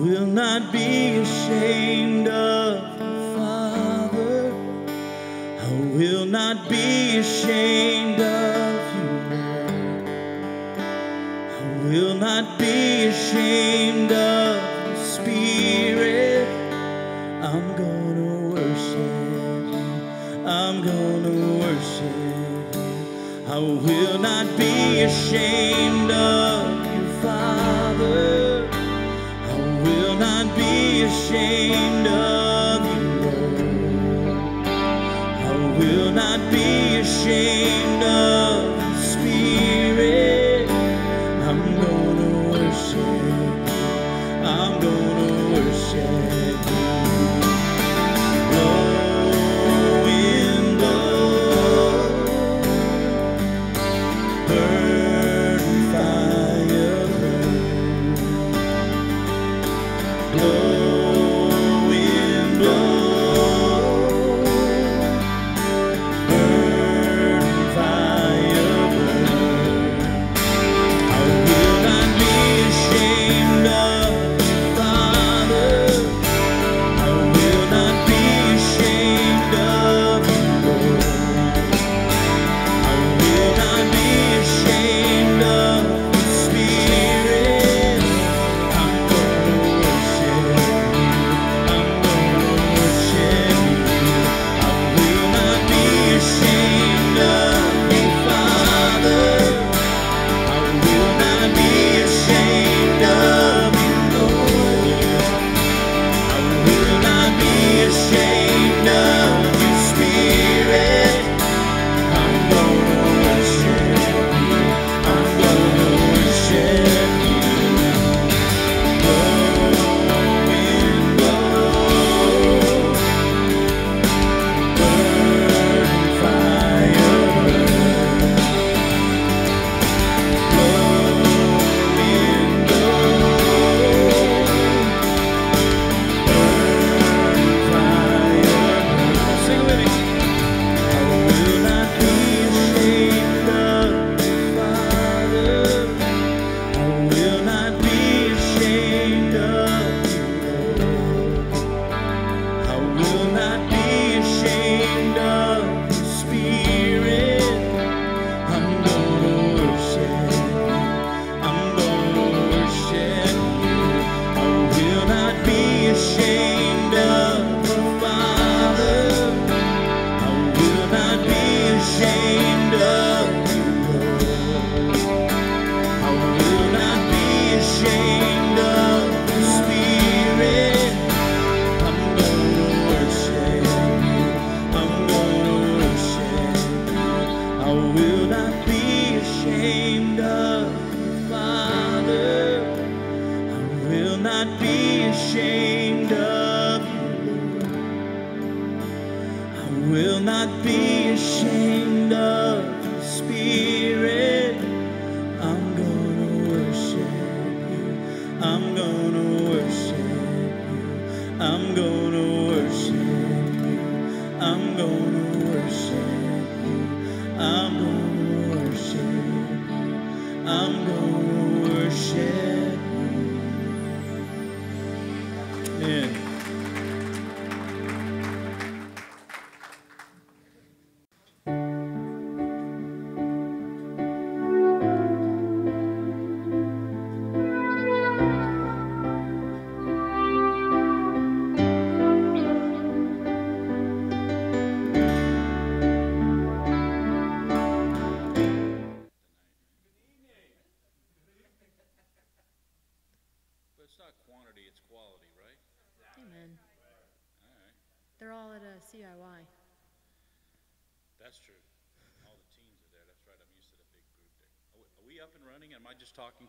will not be ashamed of Father. I will not be ashamed of you, I will not be ashamed of the Spirit. I'm gonna worship you. I'm gonna worship you. I will not be ashamed of you, Father ashamed of you, Lord. I will not be ashamed of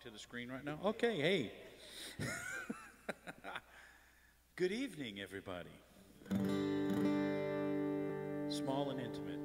to the screen right now? Okay, hey. Good evening, everybody. Small and intimate.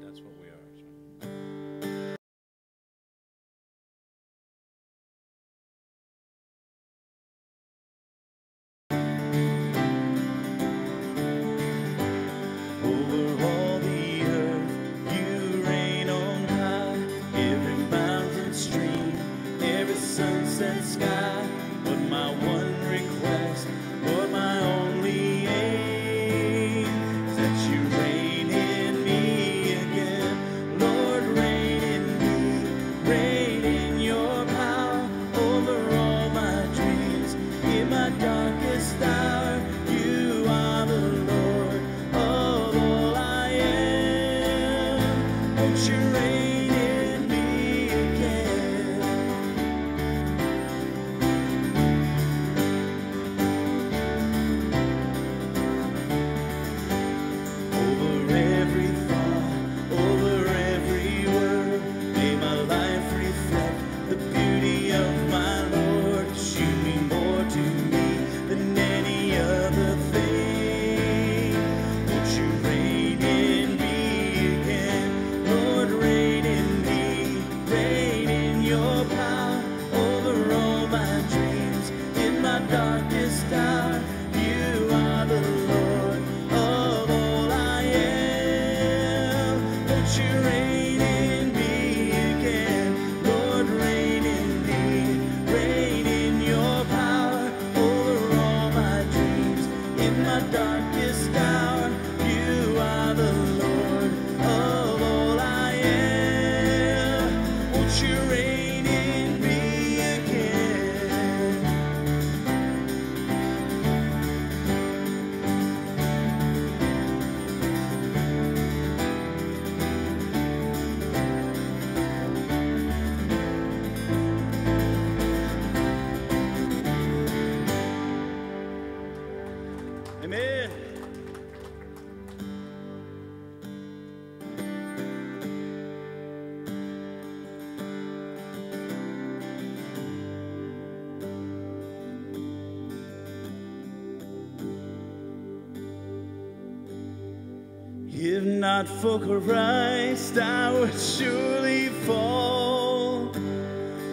If not for Christ, I would surely fall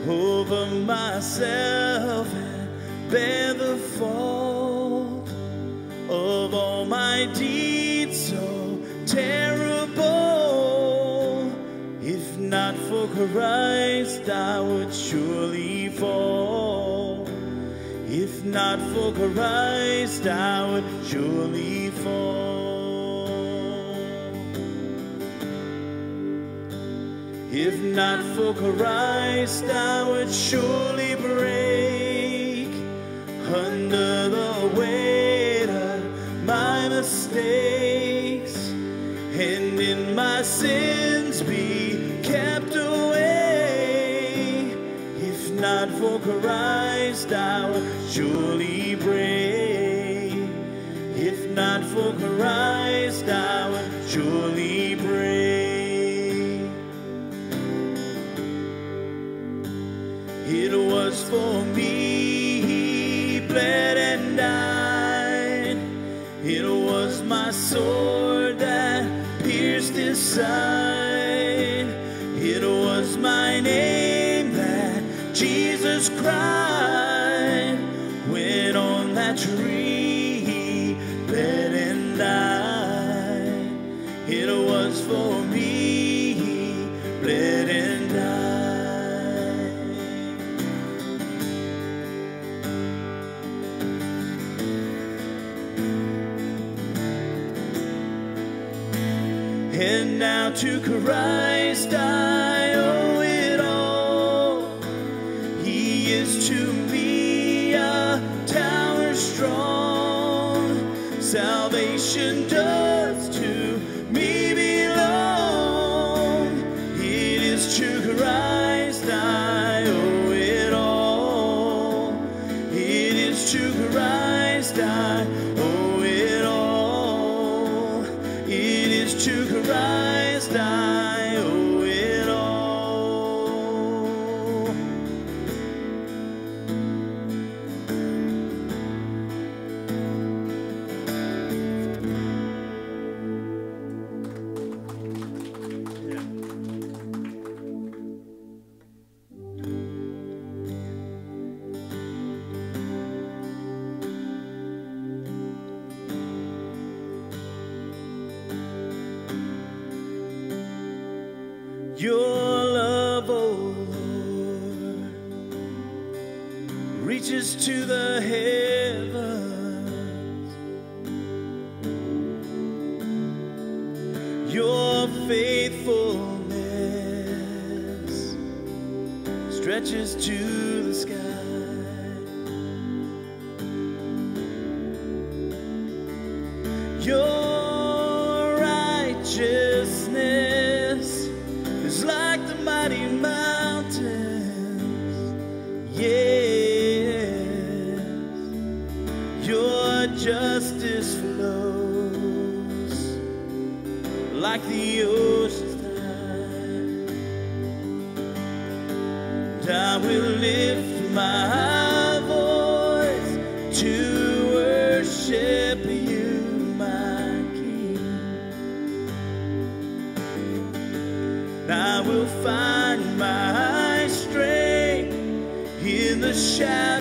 over myself and bear the fault of all my deeds so terrible. If not for Christ, I would surely fall. If not for Christ, I not for Christ, I would surely break under the weight of my mistakes and in my sins be kept away. If not for Christ, I would surely break. If not for Christ, I would surely for me he bled and died. It was my sword that pierced his side. It was my name that Jesus cried Christ shadow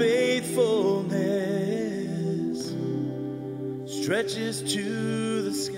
faithfulness stretches to the sky.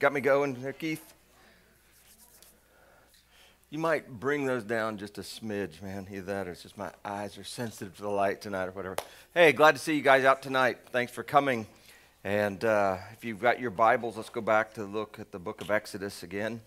Got me going there, Keith? You might bring those down just a smidge, man. Either that or it's just my eyes are sensitive to the light tonight or whatever. Hey, glad to see you guys out tonight. Thanks for coming. And uh, if you've got your Bibles, let's go back to look at the book of Exodus again.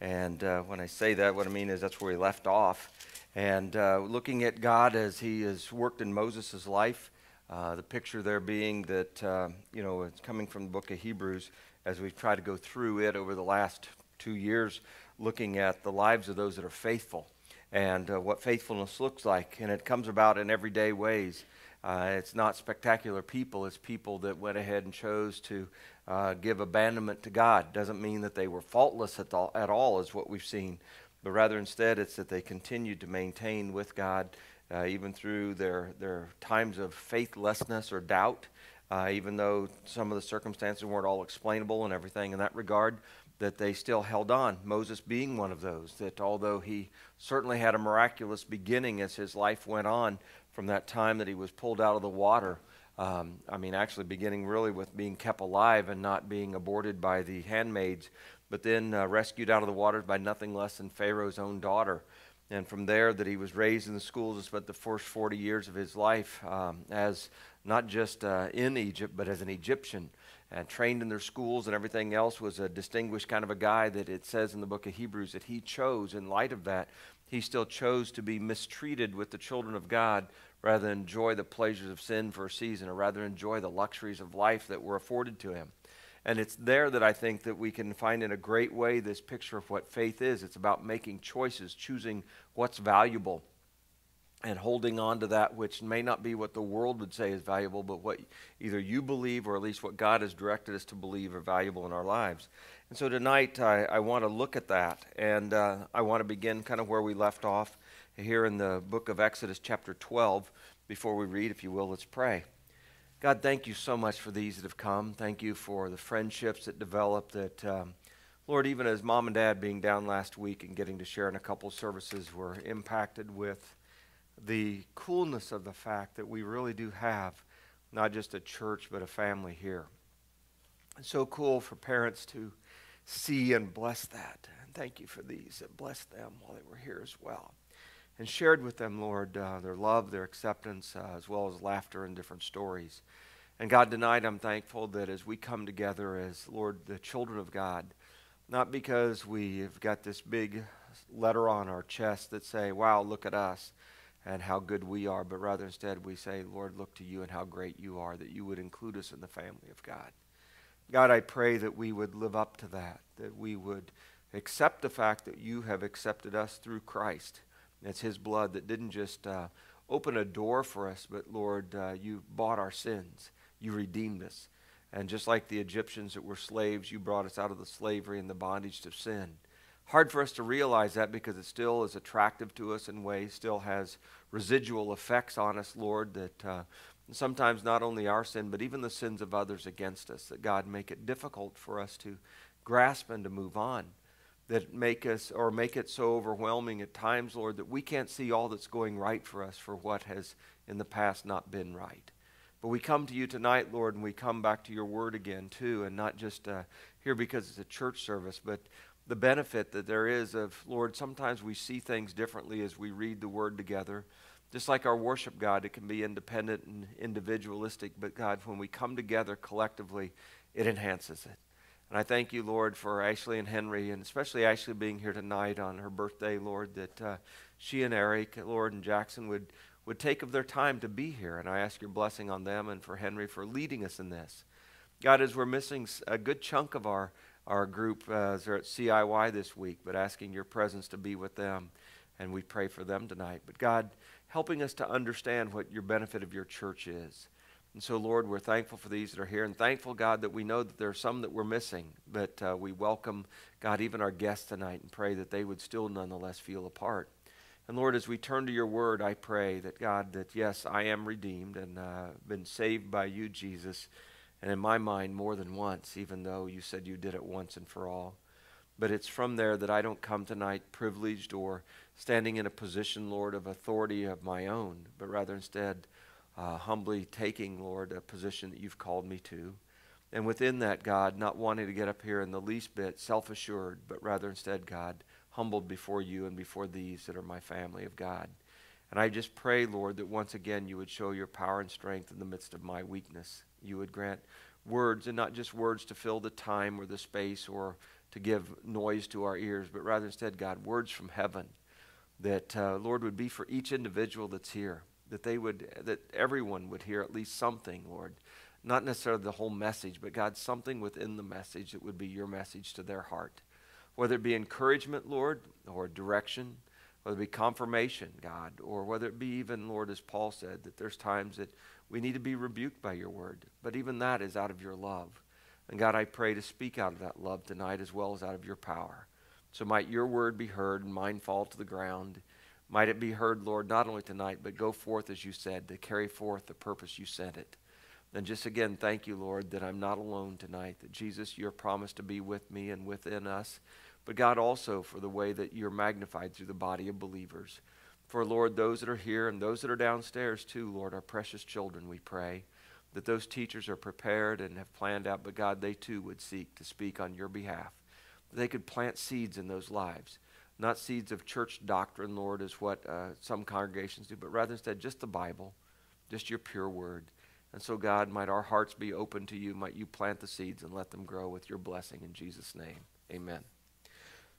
And uh, when I say that, what I mean is that's where we left off. And uh, looking at God as He has worked in Moses' life, uh, the picture there being that, uh, you know, it's coming from the book of Hebrews as we've tried to go through it over the last two years, looking at the lives of those that are faithful and uh, what faithfulness looks like. And it comes about in everyday ways. Uh, it's not spectacular people, it's people that went ahead and chose to uh, give abandonment to God. Doesn't mean that they were faultless at all, at all, is what we've seen, but rather instead it's that they continued to maintain with God uh, even through their, their times of faithlessness or doubt, uh, even though some of the circumstances weren't all explainable and everything in that regard, that they still held on. Moses being one of those, that although he certainly had a miraculous beginning as his life went on from that time that he was pulled out of the water. Um, I mean, actually, beginning really with being kept alive and not being aborted by the handmaids, but then uh, rescued out of the waters by nothing less than Pharaoh's own daughter and from there that he was raised in the schools and spent the first 40 years of his life um, as not just uh, in Egypt, but as an Egyptian. and trained in their schools and everything else, was a distinguished kind of a guy that it says in the book of Hebrews that he chose, in light of that, he still chose to be mistreated with the children of God rather than enjoy the pleasures of sin for a season or rather enjoy the luxuries of life that were afforded to him. And it's there that I think that we can find in a great way this picture of what faith is. It's about making choices, choosing what's valuable, and holding on to that which may not be what the world would say is valuable, but what either you believe or at least what God has directed us to believe are valuable in our lives. And so tonight I, I want to look at that, and uh, I want to begin kind of where we left off here in the book of Exodus, chapter 12. Before we read, if you will, let's pray. God, thank you so much for these that have come. Thank you for the friendships that developed. That, um, Lord, even as mom and dad being down last week and getting to share in a couple services were impacted with the coolness of the fact that we really do have not just a church, but a family here. It's so cool for parents to see and bless that. And thank you for these that blessed them while they were here as well and shared with them, Lord, uh, their love, their acceptance, uh, as well as laughter and different stories. And God, tonight I'm thankful that as we come together as, Lord, the children of God, not because we've got this big letter on our chest that say, wow, look at us and how good we are, but rather instead we say, Lord, look to you and how great you are, that you would include us in the family of God. God, I pray that we would live up to that, that we would accept the fact that you have accepted us through Christ it's His blood that didn't just uh, open a door for us, but Lord, uh, you bought our sins. You redeemed us. And just like the Egyptians that were slaves, you brought us out of the slavery and the bondage to sin. Hard for us to realize that because it still is attractive to us in ways, still has residual effects on us, Lord, that uh, sometimes not only our sin, but even the sins of others against us, that God make it difficult for us to grasp and to move on that make us or make it so overwhelming at times, Lord, that we can't see all that's going right for us for what has in the past not been right. But we come to you tonight, Lord, and we come back to your word again, too, and not just uh, here because it's a church service, but the benefit that there is of, Lord, sometimes we see things differently as we read the word together. Just like our worship, God, it can be independent and individualistic, but God, when we come together collectively, it enhances it. And I thank you, Lord, for Ashley and Henry, and especially Ashley being here tonight on her birthday, Lord, that uh, she and Eric, Lord, and Jackson would, would take of their time to be here. And I ask your blessing on them and for Henry for leading us in this. God, as we're missing a good chunk of our, our group uh, they're at CIY this week, but asking your presence to be with them, and we pray for them tonight. But God, helping us to understand what your benefit of your church is. And so, Lord, we're thankful for these that are here and thankful, God, that we know that there are some that we're missing, but uh, we welcome, God, even our guests tonight and pray that they would still nonetheless feel a part. And Lord, as we turn to your word, I pray that, God, that yes, I am redeemed and uh, been saved by you, Jesus, and in my mind more than once, even though you said you did it once and for all. But it's from there that I don't come tonight privileged or standing in a position, Lord, of authority of my own, but rather instead, uh, humbly taking, Lord, a position that you've called me to. And within that, God, not wanting to get up here in the least bit self assured, but rather instead, God, humbled before you and before these that are my family of God. And I just pray, Lord, that once again you would show your power and strength in the midst of my weakness. You would grant words, and not just words to fill the time or the space or to give noise to our ears, but rather instead, God, words from heaven that, uh, Lord, would be for each individual that's here that they would that everyone would hear at least something lord. Not necessarily the whole message but god something within the message that would be your message to their heart. Whether it be encouragement lord or direction whether it be confirmation god or whether it be even lord as paul said that there's times that we need to be rebuked by your word but even that is out of your love and god i pray to speak out of that love tonight as well as out of your power so might your word be heard and mine fall to the ground might it be heard, Lord, not only tonight, but go forth as you said, to carry forth the purpose you sent it. And just again, thank you, Lord, that I'm not alone tonight, that Jesus, you're promised to be with me and within us. But God, also for the way that you're magnified through the body of believers. For, Lord, those that are here and those that are downstairs too, Lord, our precious children, we pray that those teachers are prepared and have planned out, but God, they too would seek to speak on your behalf. They could plant seeds in those lives not seeds of church doctrine, Lord, is what uh, some congregations do, but rather instead just the Bible, just your pure word. And so, God, might our hearts be open to you. Might you plant the seeds and let them grow with your blessing in Jesus' name. Amen.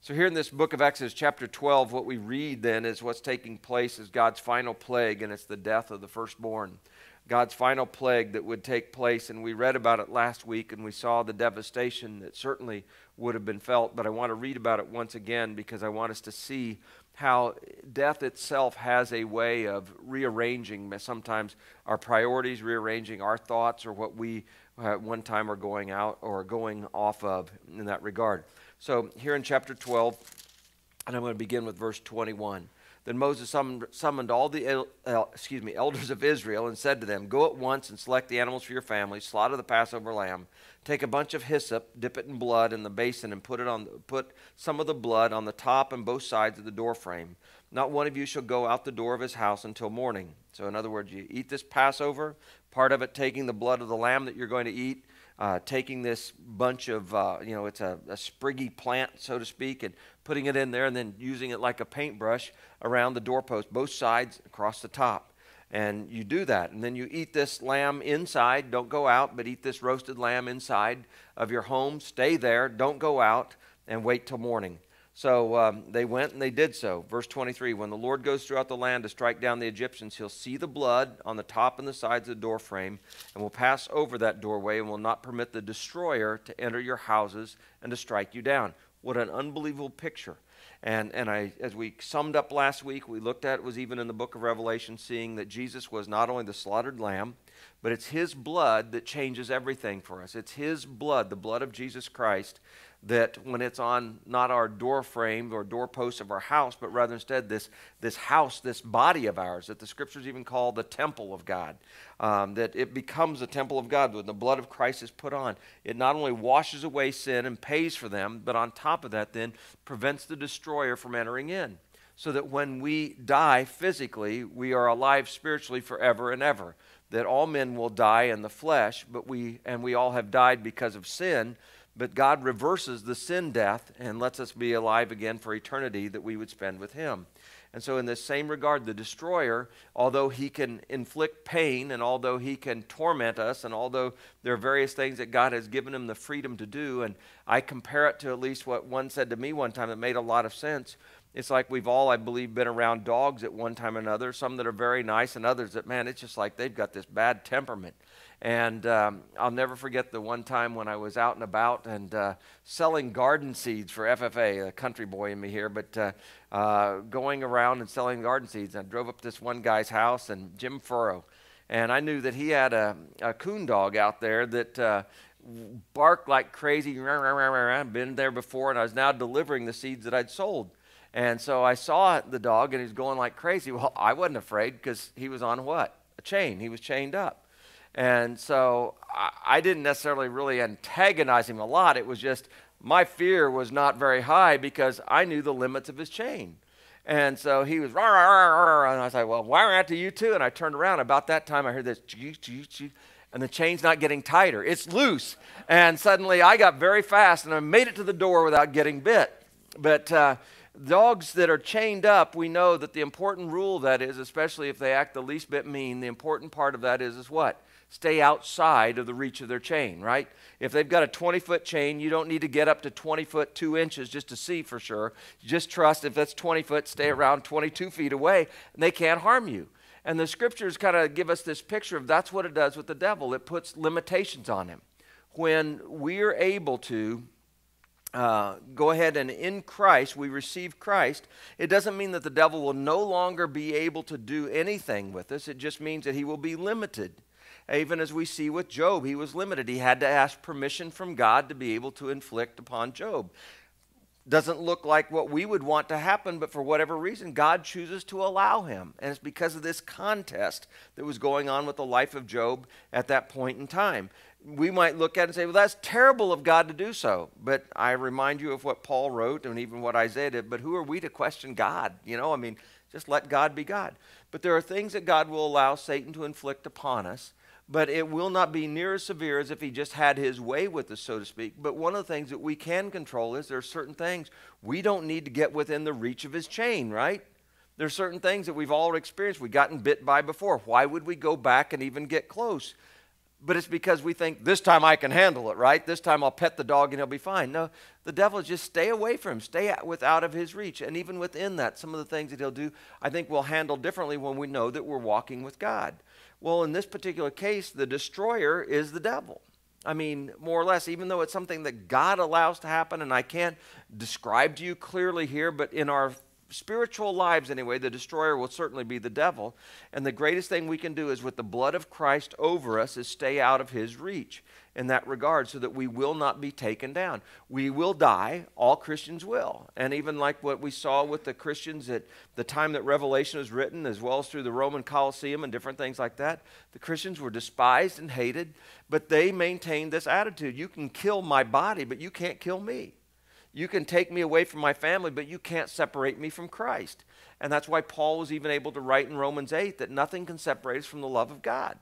So, here in this book of Exodus, chapter 12, what we read then is what's taking place is God's final plague, and it's the death of the firstborn. God's final plague that would take place, and we read about it last week, and we saw the devastation that certainly would have been felt. But I want to read about it once again because I want us to see how death itself has a way of rearranging sometimes our priorities, rearranging our thoughts or what we at uh, one time are going out or going off of in that regard. So, here in chapter 12, and I'm going to begin with verse 21. Then Moses summoned all the excuse me, elders of Israel and said to them, Go at once and select the animals for your family, slaughter the Passover lamb, take a bunch of hyssop, dip it in blood in the basin, and put, it on, put some of the blood on the top and both sides of the doorframe. Not one of you shall go out the door of his house until morning. So, in other words, you eat this Passover, part of it taking the blood of the lamb that you're going to eat, uh, taking this bunch of, uh, you know, it's a, a spriggy plant, so to speak, and putting it in there and then using it like a paintbrush around the doorpost, both sides across the top. And you do that. And then you eat this lamb inside. Don't go out, but eat this roasted lamb inside of your home. Stay there. Don't go out and wait till morning. So um, they went and they did so. Verse 23 When the Lord goes throughout the land to strike down the Egyptians, he'll see the blood on the top and the sides of the doorframe and will pass over that doorway and will not permit the destroyer to enter your houses and to strike you down. What an unbelievable picture. And, and I, as we summed up last week, we looked at was even in the book of Revelation, seeing that Jesus was not only the slaughtered lamb, but it's his blood that changes everything for us. It's his blood, the blood of Jesus Christ, that when it's on not our door frame or doorposts of our house, but rather instead this, this house, this body of ours, that the scriptures even call the temple of God, um, that it becomes a temple of God when the blood of Christ is put on. It not only washes away sin and pays for them, but on top of that, then prevents the destroyer from entering in. So that when we die physically, we are alive spiritually forever and ever. That all men will die in the flesh, but we and we all have died because of sin but God reverses the sin death and lets us be alive again for eternity that we would spend with Him. And so, in the same regard, the destroyer, although he can inflict pain and although he can torment us, and although there are various things that God has given him the freedom to do, and I compare it to at least what one said to me one time that made a lot of sense. It's like we've all, I believe, been around dogs at one time or another, some that are very nice, and others that, man, it's just like they've got this bad temperament. And um, I'll never forget the one time when I was out and about and uh, selling garden seeds for FFA, a country boy in me here, but uh, uh, going around and selling garden seeds. I drove up this one guy's house, and Jim Furrow. And I knew that he had a, a coon dog out there that uh, barked like crazy. I've been there before, and I was now delivering the seeds that I'd sold. And so I saw the dog, and he's going like crazy. Well, I wasn't afraid because he was on what? A chain. He was chained up. And so I, I didn't necessarily really antagonize him a lot. It was just my fear was not very high because I knew the limits of his chain. And so he was, rah, rah, rah, and I was like, well, why aren't you too? And I turned around. About that time, I heard this, and the chain's not getting tighter. It's loose. And suddenly I got very fast and I made it to the door without getting bit. But uh, dogs that are chained up, we know that the important rule that is, especially if they act the least bit mean, the important part of that is, is what? Stay outside of the reach of their chain, right? If they've got a 20 foot chain, you don't need to get up to 20 foot 2 inches just to see for sure. just trust if that's 20 foot, stay around 22 feet away, and they can't harm you. And the scriptures kind of give us this picture of that's what it does with the devil. It puts limitations on him. When we're able to uh, go ahead and in Christ, we receive Christ, it doesn't mean that the devil will no longer be able to do anything with us. It just means that he will be limited. Even as we see with Job, he was limited. He had to ask permission from God to be able to inflict upon Job. Doesn't look like what we would want to happen, but for whatever reason, God chooses to allow him. And it's because of this contest that was going on with the life of Job at that point in time. We might look at it and say, well, that's terrible of God to do so. But I remind you of what Paul wrote and even what Isaiah did. But who are we to question God? You know, I mean, just let God be God. But there are things that God will allow Satan to inflict upon us but it will not be near as severe as if he just had his way with us, so to speak. But one of the things that we can control is there are certain things we don't need to get within the reach of his chain, right? There are certain things that we've all experienced, we've gotten bit by before. Why would we go back and even get close? but it's because we think this time I can handle it, right? This time I'll pet the dog and he'll be fine. No, the devil is just stay away from him, stay out, with, out of his reach. And even within that, some of the things that he'll do, I think we'll handle differently when we know that we're walking with God. Well, in this particular case, the destroyer is the devil. I mean, more or less, even though it's something that God allows to happen, and I can't describe to you clearly here, but in our spiritual lives anyway, the destroyer will certainly be the devil. And the greatest thing we can do is with the blood of Christ over us is stay out of his reach in that regard so that we will not be taken down. We will die, all Christians will. And even like what we saw with the Christians at the time that Revelation was written, as well as through the Roman Colosseum and different things like that, the Christians were despised and hated, but they maintained this attitude you can kill my body, but you can't kill me. You can take me away from my family, but you can't separate me from Christ. And that's why Paul was even able to write in Romans 8 that nothing can separate us from the love of God,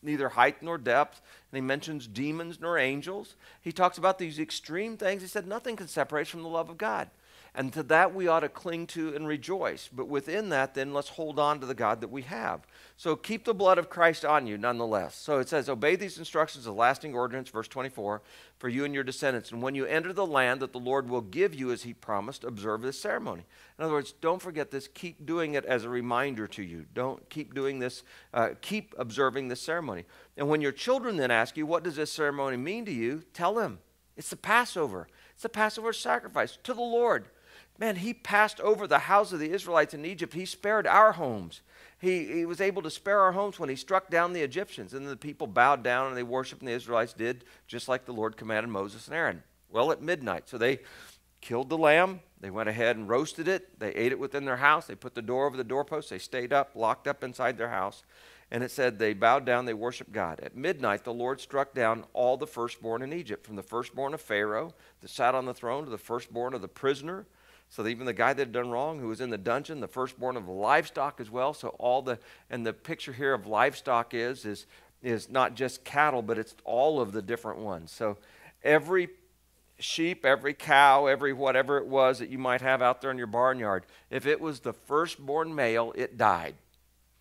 neither height nor depth. And he mentions demons nor angels. He talks about these extreme things. He said nothing can separate us from the love of God. And to that we ought to cling to and rejoice. But within that, then let's hold on to the God that we have. So keep the blood of Christ on you nonetheless. So it says, Obey these instructions of lasting ordinance, verse 24, for you and your descendants. And when you enter the land that the Lord will give you as he promised, observe this ceremony. In other words, don't forget this. Keep doing it as a reminder to you. Don't keep doing this, uh, keep observing this ceremony. And when your children then ask you, What does this ceremony mean to you? Tell them it's the Passover. It's the Passover sacrifice to the Lord. Man, he passed over the house of the Israelites in Egypt. He spared our homes. He, he was able to spare our homes when he struck down the Egyptians. And the people bowed down and they worshiped, and the Israelites did just like the Lord commanded Moses and Aaron. Well, at midnight. So they killed the lamb. They went ahead and roasted it. They ate it within their house. They put the door over the doorpost. They stayed up, locked up inside their house. And it said they bowed down, they worshiped God. At midnight, the Lord struck down all the firstborn in Egypt, from the firstborn of Pharaoh that sat on the throne to the firstborn of the prisoner so even the guy that had done wrong, who was in the dungeon, the firstborn of the livestock as well. So all the and the picture here of livestock is is is not just cattle, but it's all of the different ones. So every sheep, every cow, every whatever it was that you might have out there in your barnyard, if it was the firstborn male, it died.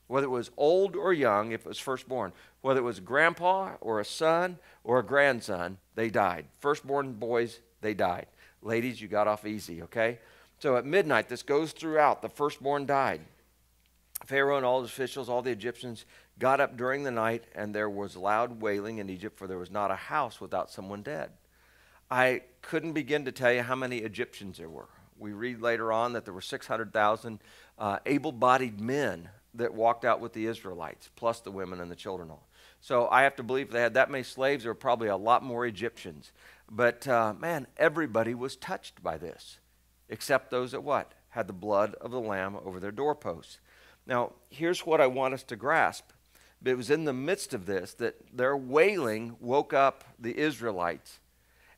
Whether it was old or young, if it was firstborn, whether it was grandpa or a son or a grandson, they died. Firstborn boys, they died. Ladies, you got off easy, okay? So at midnight, this goes throughout. The firstborn died. Pharaoh and all his officials, all the Egyptians, got up during the night, and there was loud wailing in Egypt, for there was not a house without someone dead. I couldn't begin to tell you how many Egyptians there were. We read later on that there were 600,000 uh, able bodied men that walked out with the Israelites, plus the women and the children all. So I have to believe they had that many slaves, there were probably a lot more Egyptians. But uh, man, everybody was touched by this except those that what? Had the blood of the Lamb over their doorposts. Now, here's what I want us to grasp. It was in the midst of this that their wailing woke up the Israelites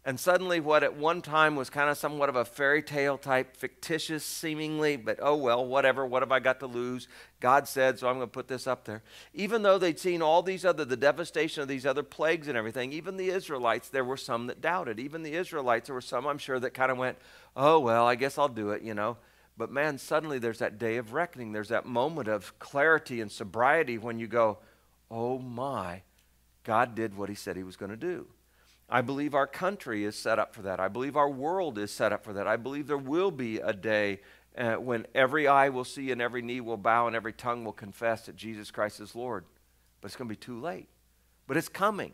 and suddenly, what at one time was kind of somewhat of a fairy tale type, fictitious seemingly, but oh well, whatever, what have I got to lose? God said, so I'm going to put this up there. Even though they'd seen all these other, the devastation of these other plagues and everything, even the Israelites, there were some that doubted. Even the Israelites, there were some, I'm sure, that kind of went, oh well, I guess I'll do it, you know. But man, suddenly there's that day of reckoning. There's that moment of clarity and sobriety when you go, oh my, God did what he said he was going to do. I believe our country is set up for that. I believe our world is set up for that. I believe there will be a day uh, when every eye will see and every knee will bow and every tongue will confess that Jesus Christ is Lord. But it's going to be too late. But it's coming.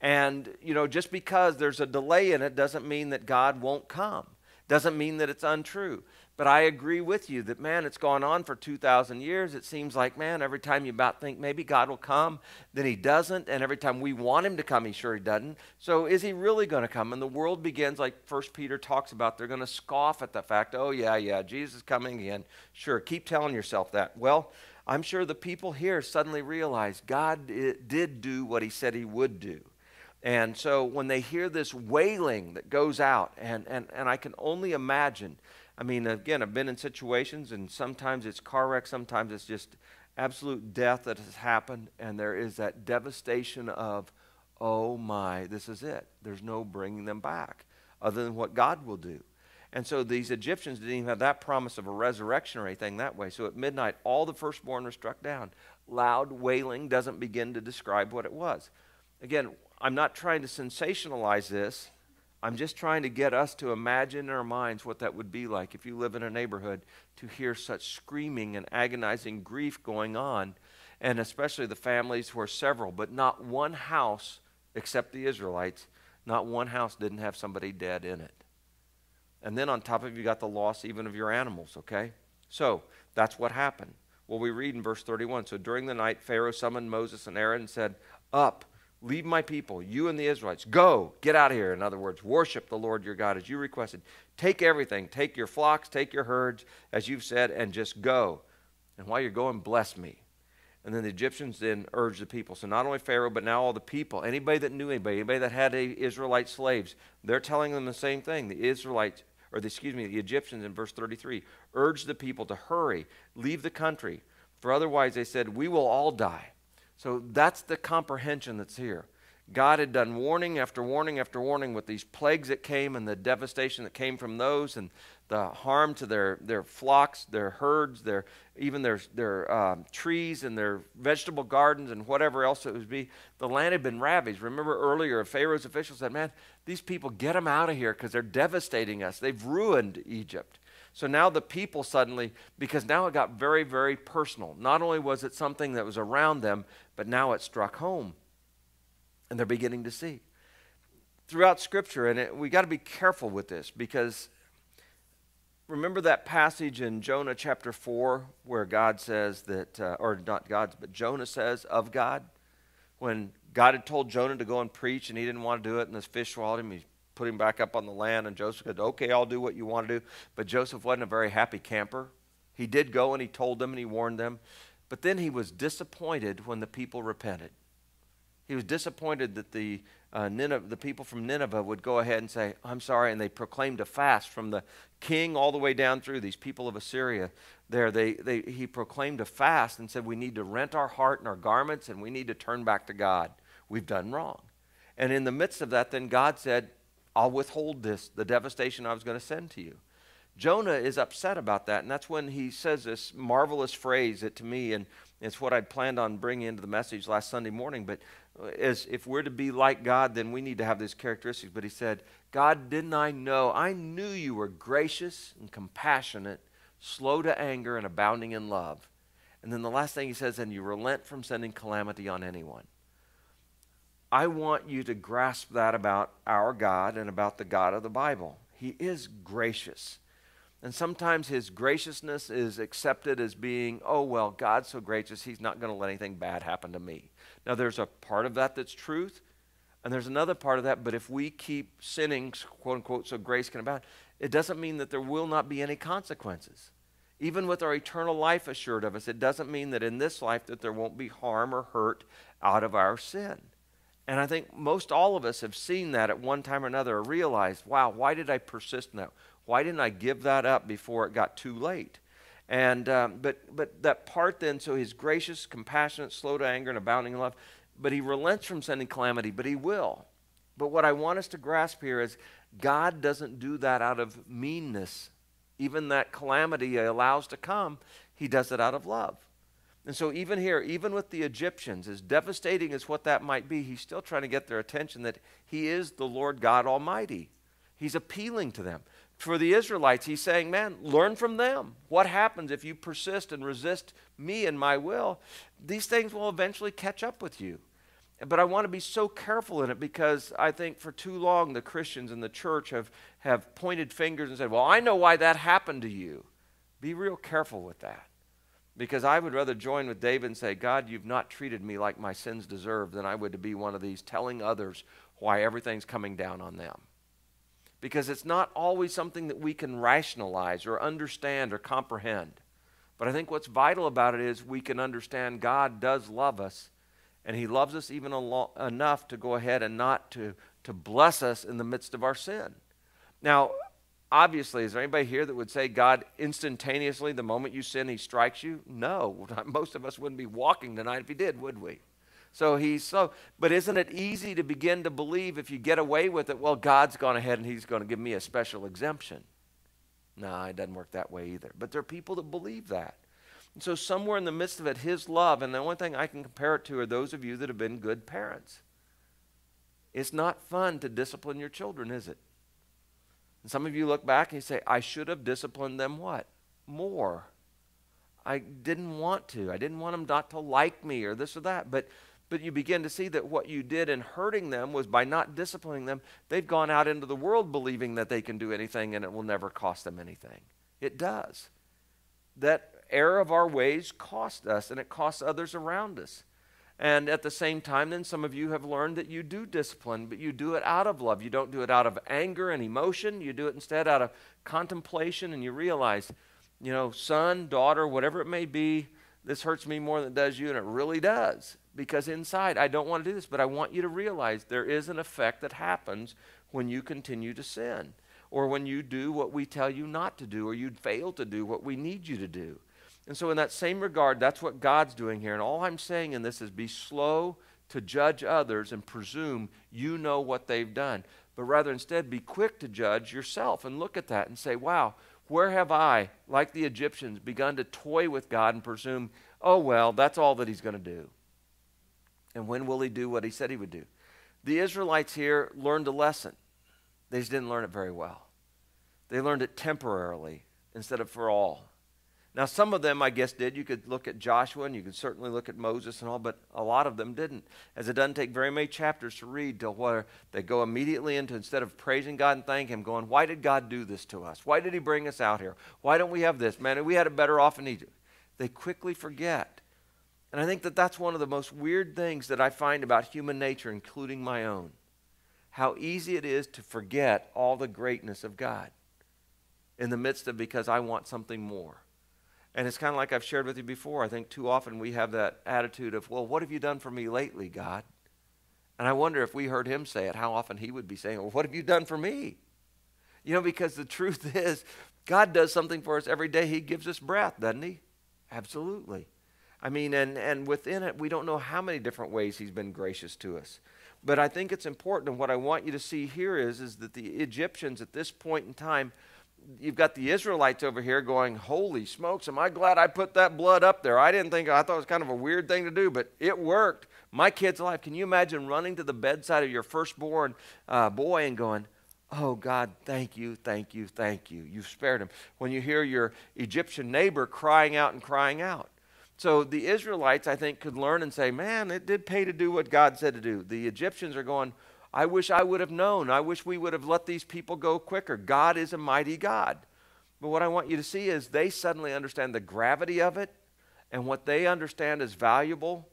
And, you know, just because there's a delay in it doesn't mean that God won't come, doesn't mean that it's untrue. But I agree with you that, man, it's gone on for 2,000 years. It seems like, man, every time you about think maybe God will come, then he doesn't. And every time we want him to come, he sure he doesn't. So is he really going to come? And the world begins, like First Peter talks about, they're going to scoff at the fact, oh, yeah, yeah, Jesus is coming again. Sure, keep telling yourself that. Well, I'm sure the people here suddenly realize God did do what he said he would do. And so when they hear this wailing that goes out, and, and, and I can only imagine – I mean, again, I've been in situations, and sometimes it's car wreck, sometimes it's just absolute death that has happened, and there is that devastation of, oh my, this is it. There's no bringing them back other than what God will do. And so these Egyptians didn't even have that promise of a resurrection or anything that way. So at midnight, all the firstborn were struck down. Loud wailing doesn't begin to describe what it was. again, I'm not trying to sensationalize this. I'm just trying to get us to imagine in our minds what that would be like if you live in a neighborhood to hear such screaming and agonizing grief going on, and especially the families who are several, but not one house, except the Israelites, not one house didn't have somebody dead in it. And then on top of you got the loss even of your animals, okay? So that's what happened. Well, we read in verse 31 So during the night, Pharaoh summoned Moses and Aaron and said, Up, leave my people, you and the Israelites. Go, get out of here. In other words, worship the Lord your God as you requested. Take everything, take your flocks, take your herds, as you've said, and just go. And while you're going, bless me. And then the Egyptians then urged the people. So not only Pharaoh, but now all the people, anybody that knew anybody, anybody that had Israelite slaves, they're telling them the same thing. The Israelites, or the, excuse me, the Egyptians in verse 33, urged the people to hurry, leave the country. For otherwise, they said, we will all die. So that's the comprehension that's here. God had done warning after warning after warning with these plagues that came and the devastation that came from those and the harm to their, their flocks, their herds, their, even their, their um, trees and their vegetable gardens and whatever else it would be. The land had been ravaged. Remember earlier, Pharaoh's officials said, Man, these people, get them out of here because they're devastating us. They've ruined Egypt. So now the people suddenly, because now it got very, very personal. Not only was it something that was around them, but now it struck home and they're beginning to see. Throughout Scripture, and it, we got to be careful with this because remember that passage in Jonah chapter 4 where God says that, uh, or not God's, but Jonah says of God? When God had told Jonah to go and preach and he didn't want to do it, and this fish swallowed him, he put him back up on the land, and Joseph said, Okay, I'll do what you want to do. But Joseph wasn't a very happy camper. He did go and he told them and he warned them. But then he was disappointed when the people repented. He was disappointed that the, uh, Nineveh, the people from Nineveh would go ahead and say, I'm sorry, and they proclaimed a fast from the king all the way down through these people of Assyria. There, they, they, he proclaimed a fast and said, We need to rent our heart and our garments, and we need to turn back to God. We've done wrong. And in the midst of that, then God said, I'll withhold this, the devastation I was going to send to you. Jonah is upset about that, and that's when he says this marvelous phrase that to me, and it's what I'd planned on bringing into the message last Sunday morning, but as if we're to be like God, then we need to have these characteristics. But he said, God, didn't I know? I knew you were gracious and compassionate, slow to anger, and abounding in love. And then the last thing he says, and you relent from sending calamity on anyone. I want you to grasp that about our God and about the God of the Bible. He is gracious. And sometimes his graciousness is accepted as being, oh, well, God's so gracious, he's not going to let anything bad happen to me. Now, there's a part of that that's truth, and there's another part of that, but if we keep sinning, quote unquote, so grace can abound, it doesn't mean that there will not be any consequences. Even with our eternal life assured of us, it doesn't mean that in this life that there won't be harm or hurt out of our sin. And I think most all of us have seen that at one time or another or realized, wow, why did I persist in that? Why didn't I give that up before it got too late? And um, but but that part then, so he's gracious, compassionate, slow to anger, and abounding in love. But he relents from sending calamity, but he will. But what I want us to grasp here is God doesn't do that out of meanness. Even that calamity he allows to come, he does it out of love. And so, even here, even with the Egyptians, as devastating as what that might be, he's still trying to get their attention that he is the Lord God Almighty. He's appealing to them for the Israelites, he's saying, man, learn from them. What happens if you persist and resist me and my will? These things will eventually catch up with you. But I want to be so careful in it because I think for too long the Christians and the church have, have pointed fingers and said, well, I know why that happened to you. Be real careful with that. Because I would rather join with David and say, God, you've not treated me like my sins deserve than I would to be one of these telling others why everything's coming down on them because it's not always something that we can rationalize or understand or comprehend. But I think what's vital about it is we can understand God does love us, and He loves us even enough to go ahead and not to, to bless us in the midst of our sin. Now, obviously, is there anybody here that would say God instantaneously, the moment you sin, He strikes you? No. Most of us wouldn't be walking tonight if He did, would we? So he's so, but isn't it easy to begin to believe if you get away with it, well, God's gone ahead and he's going to give me a special exemption? No, it doesn't work that way either. But there are people that believe that. And so, somewhere in the midst of it, his love, and the only thing I can compare it to are those of you that have been good parents. It's not fun to discipline your children, is it? And some of you look back and you say, I should have disciplined them what? More. I didn't want to. I didn't want them not to like me or this or that. But but you begin to see that what you did in hurting them was by not disciplining them, they've gone out into the world believing that they can do anything and it will never cost them anything. It does. That error of our ways cost us and it costs others around us. And at the same time, then some of you have learned that you do discipline, but you do it out of love. You don't do it out of anger and emotion. You do it instead out of contemplation, and you realize, you know, son, daughter, whatever it may be, this hurts me more than it does you, and it really does. Because inside, I don't want to do this, but I want you to realize there is an effect that happens when you continue to sin, or when you do what we tell you not to do, or you fail to do what we need you to do. And so, in that same regard, that's what God's doing here. And all I'm saying in this is be slow to judge others and presume you know what they've done, but rather instead be quick to judge yourself and look at that and say, wow, where have I, like the Egyptians, begun to toy with God and presume, oh, well, that's all that He's going to do? And when will He do what He said He would do? The Israelites here learned a lesson. They just didn't learn it very well. They learned it temporarily instead of for all. Now, some of them, I guess, did. You could look at Joshua and you could certainly look at Moses and all, but a lot of them didn't. As it doesn't take very many chapters to read to where they go immediately into, instead of praising God and thanking Him, going, Why did God do this to us? Why did He bring us out here? Why don't we have this? Man, we had it better off in Egypt. They quickly forget. And I think that that's one of the most weird things that I find about human nature, including my own. How easy it is to forget all the greatness of God in the midst of because I want something more. And it's kind of like I've shared with you before. I think too often we have that attitude of, well, what have you done for me lately, God? And I wonder if we heard him say it, how often he would be saying, well, what have you done for me? You know, because the truth is, God does something for us every day. He gives us breath, doesn't he? Absolutely. I mean, and, and within it, we don't know how many different ways he's been gracious to us. But I think it's important, and what I want you to see here is, is that the Egyptians at this point in time you've got the Israelites over here going, Holy smokes, am I glad I put that blood up there? I didn't think, I thought it was kind of a weird thing to do, but it worked. My kid's alive. Can you imagine running to the bedside of your firstborn uh, boy and going, Oh, God, thank you, thank you, thank you. You've spared him. When you hear your Egyptian neighbor crying out and crying out. So the Israelites, I think, could learn and say, Man, it did pay to do what God said to do. The Egyptians are going, I wish I would have known. I wish we would have let these people go quicker. God is a mighty God. But what I want you to see is they suddenly understand the gravity of it, and what they understand as valuable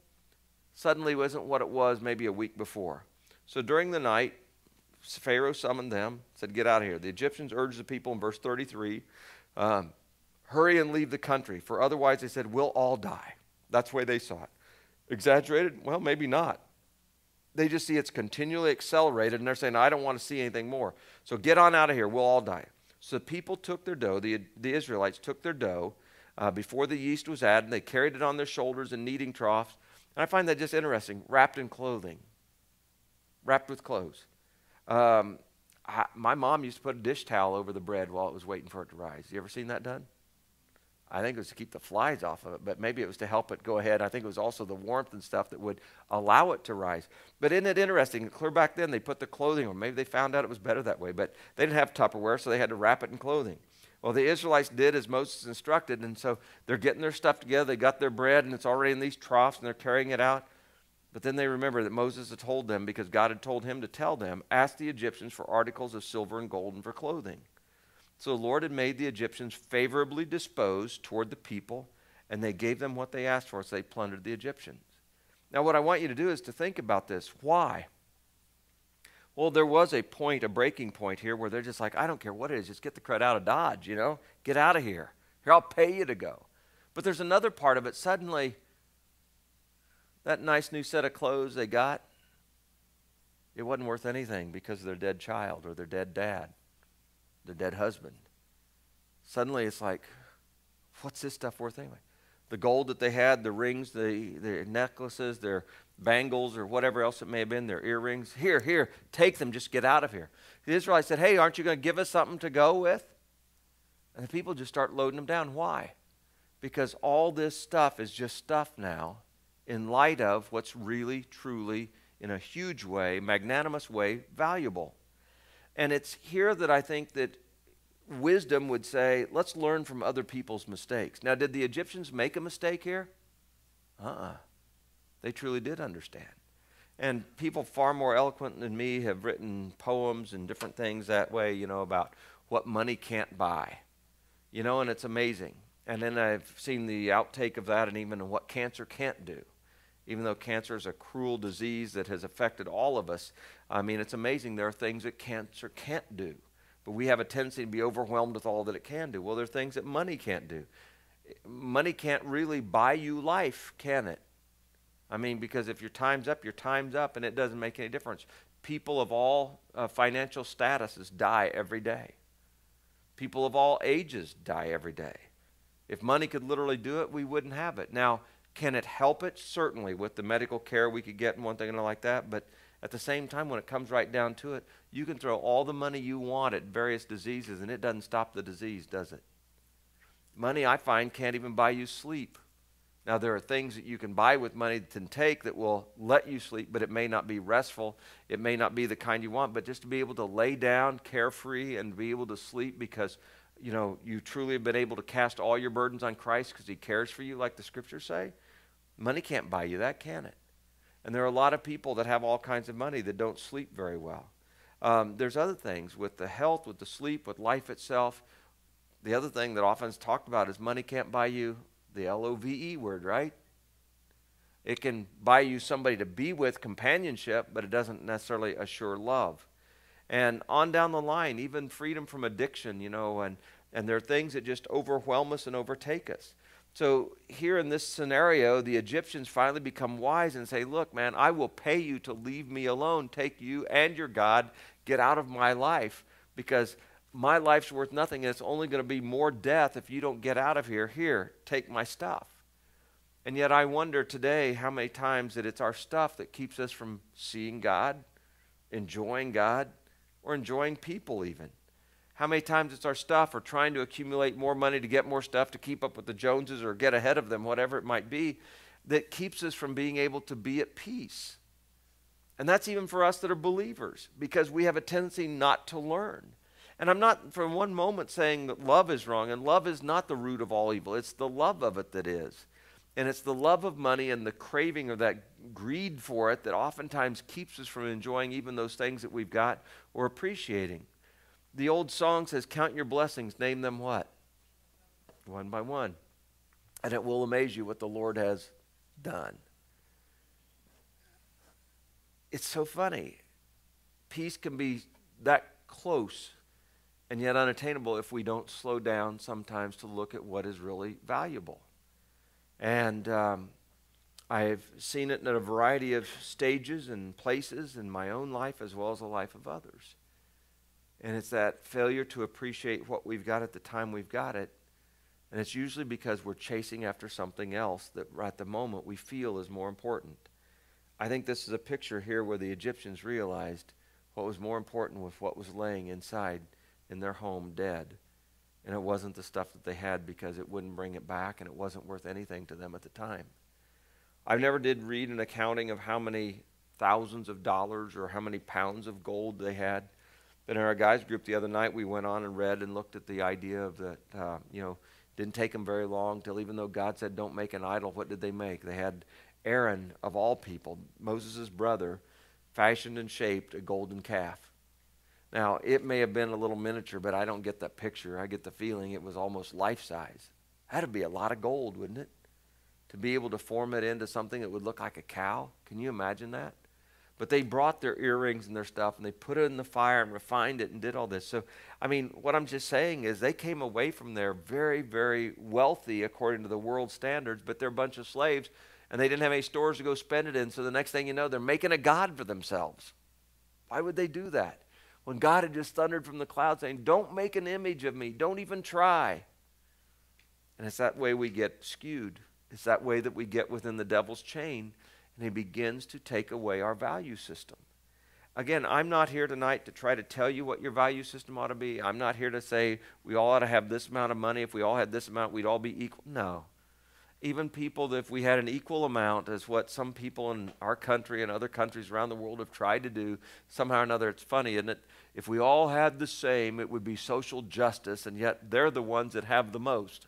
suddenly wasn't what it was maybe a week before. So during the night, Pharaoh summoned them, said, Get out of here. The Egyptians urged the people in verse 33 um, Hurry and leave the country, for otherwise, they said, We'll all die. That's the way they saw it. Exaggerated? Well, maybe not they just see it's continually accelerated and they're saying, I don't want to see anything more. So get on out of here. We'll all die. So the people took their dough, the, the Israelites took their dough uh, before the yeast was added, and they carried it on their shoulders in kneading troughs. And I find that just interesting, wrapped in clothing, wrapped with clothes. Um, I, my mom used to put a dish towel over the bread while it was waiting for it to rise. You ever seen that done? I think it was to keep the flies off of it, but maybe it was to help it go ahead. I think it was also the warmth and stuff that would allow it to rise. But isn't it interesting? Clear back then, they put the clothing on. Maybe they found out it was better that way, but they didn't have Tupperware, so they had to wrap it in clothing. Well, the Israelites did as Moses instructed, and so they're getting their stuff together. They got their bread, and it's already in these troughs, and they're carrying it out. But then they remember that Moses had told them, because God had told him to tell them, ask the Egyptians for articles of silver and gold and for clothing. So the Lord had made the Egyptians favorably disposed toward the people, and they gave them what they asked for, so they plundered the Egyptians. Now, what I want you to do is to think about this. Why? Well, there was a point, a breaking point here, where they're just like, I don't care what it is, just get the crud out of Dodge, you know? Get out of here. Here, I'll pay you to go. But there's another part of it. Suddenly, that nice new set of clothes they got, it wasn't worth anything because of their dead child or their dead dad their dead husband. Suddenly it's like, what's this stuff worth anyway? The gold that they had, the rings, the, their necklaces, their bangles, or whatever else it may have been, their earrings. Here, here, take them, just get out of here. The Israelites said, Hey, aren't you going to give us something to go with? And the people just start loading them down. Why? Because all this stuff is just stuff now in light of what's really, truly in a huge way, magnanimous way, valuable. And it's here that I think that wisdom would say, let's learn from other people's mistakes. Now, did the Egyptians make a mistake here? Uh uh They truly did understand. And people far more eloquent than me have written poems and different things that way, you know, about what money can't buy. You know, and it's amazing. And then I've seen the outtake of that and even what cancer can't do. Even though cancer is a cruel disease that has affected all of us, I mean, it's amazing. There are things that cancer can't do. But we have a tendency to be overwhelmed with all that it can do. Well, there are things that money can't do. Money can't really buy you life, can it? I mean, because if your time's up, your time's up, and it doesn't make any difference. People of all uh, financial statuses die every day. People of all ages die every day. If money could literally do it, we wouldn't have it. Now, can it help it? Certainly, with the medical care we could get and one thing and like that. But at the same time, when it comes right down to it, you can throw all the money you want at various diseases, and it doesn't stop the disease, does it? Money, I find, can't even buy you sleep. Now, there are things that you can buy with money to take that will let you sleep, but it may not be restful. It may not be the kind you want, but just to be able to lay down carefree and be able to sleep because, you know, you truly have been able to cast all your burdens on Christ because he cares for you, like the scriptures say. Money can't buy you that, can it? And there are a lot of people that have all kinds of money that don't sleep very well. Um, there's other things with the health, with the sleep, with life itself. The other thing that often is talked about is money can't buy you the L O V E word, right? It can buy you somebody to be with, companionship, but it doesn't necessarily assure love. And on down the line, even freedom from addiction, you know, and, and there are things that just overwhelm us and overtake us. So, here in this scenario, the Egyptians finally become wise and say, Look, man, I will pay you to leave me alone. Take you and your God, get out of my life because my life's worth nothing and it's only going to be more death if you don't get out of here. Here, take my stuff. And yet I wonder today how many times that it's our stuff that keeps us from seeing God, enjoying God, or enjoying people even. How many times it's our stuff or trying to accumulate more money to get more stuff to keep up with the Joneses or get ahead of them, whatever it might be, that keeps us from being able to be at peace. And that's even for us that are believers because we have a tendency not to learn. And I'm not for one moment saying that love is wrong, and love is not the root of all evil. It's the love of it that is. And it's the love of money and the craving of that greed for it that oftentimes keeps us from enjoying even those things that we've got or appreciating. The old song says, Count your blessings, name them what? One by one. And it will amaze you what the Lord has done. It's so funny. Peace can be that close and yet unattainable if we don't slow down sometimes to look at what is really valuable. And um, I've seen it in a variety of stages and places in my own life as well as the life of others. And it's that failure to appreciate what we've got at the time we've got it. And it's usually because we're chasing after something else that at the moment we feel is more important. I think this is a picture here where the Egyptians realized what was more important was what was laying inside in their home dead. And it wasn't the stuff that they had because it wouldn't bring it back and it wasn't worth anything to them at the time. I never did read an accounting of how many thousands of dollars or how many pounds of gold they had. But in our guys group the other night, we went on and read and looked at the idea of that, uh, you know, didn't take them very long till even though God said, don't make an idol, what did they make? They had Aaron, of all people, Moses' brother, fashioned and shaped a golden calf. Now, it may have been a little miniature, but I don't get that picture. I get the feeling it was almost life size. That'd be a lot of gold, wouldn't it? To be able to form it into something that would look like a cow. Can you imagine that? But they brought their earrings and their stuff and they put it in the fire and refined it and did all this. So, I mean, what I'm just saying is they came away from there very, very wealthy according to the world standards, but they're a bunch of slaves and they didn't have any stores to go spend it in. So the next thing you know, they're making a God for themselves. Why would they do that? when God had just thundered from the cloud saying, Don't make an image of me, don't even try. And it's that way we get skewed. It's that way that we get within the devil's chain, and he begins to take away our value system. Again, I'm not here tonight to try to tell you what your value system ought to be. I'm not here to say we all ought to have this amount of money. If we all had this amount, we'd all be equal. No. even people if we had an equal amount as what some people in our country and other countries around the world have tried to do, somehow or another, it's funny, isn't it? If we all had the same, it would be social justice, and yet they're the ones that have the most.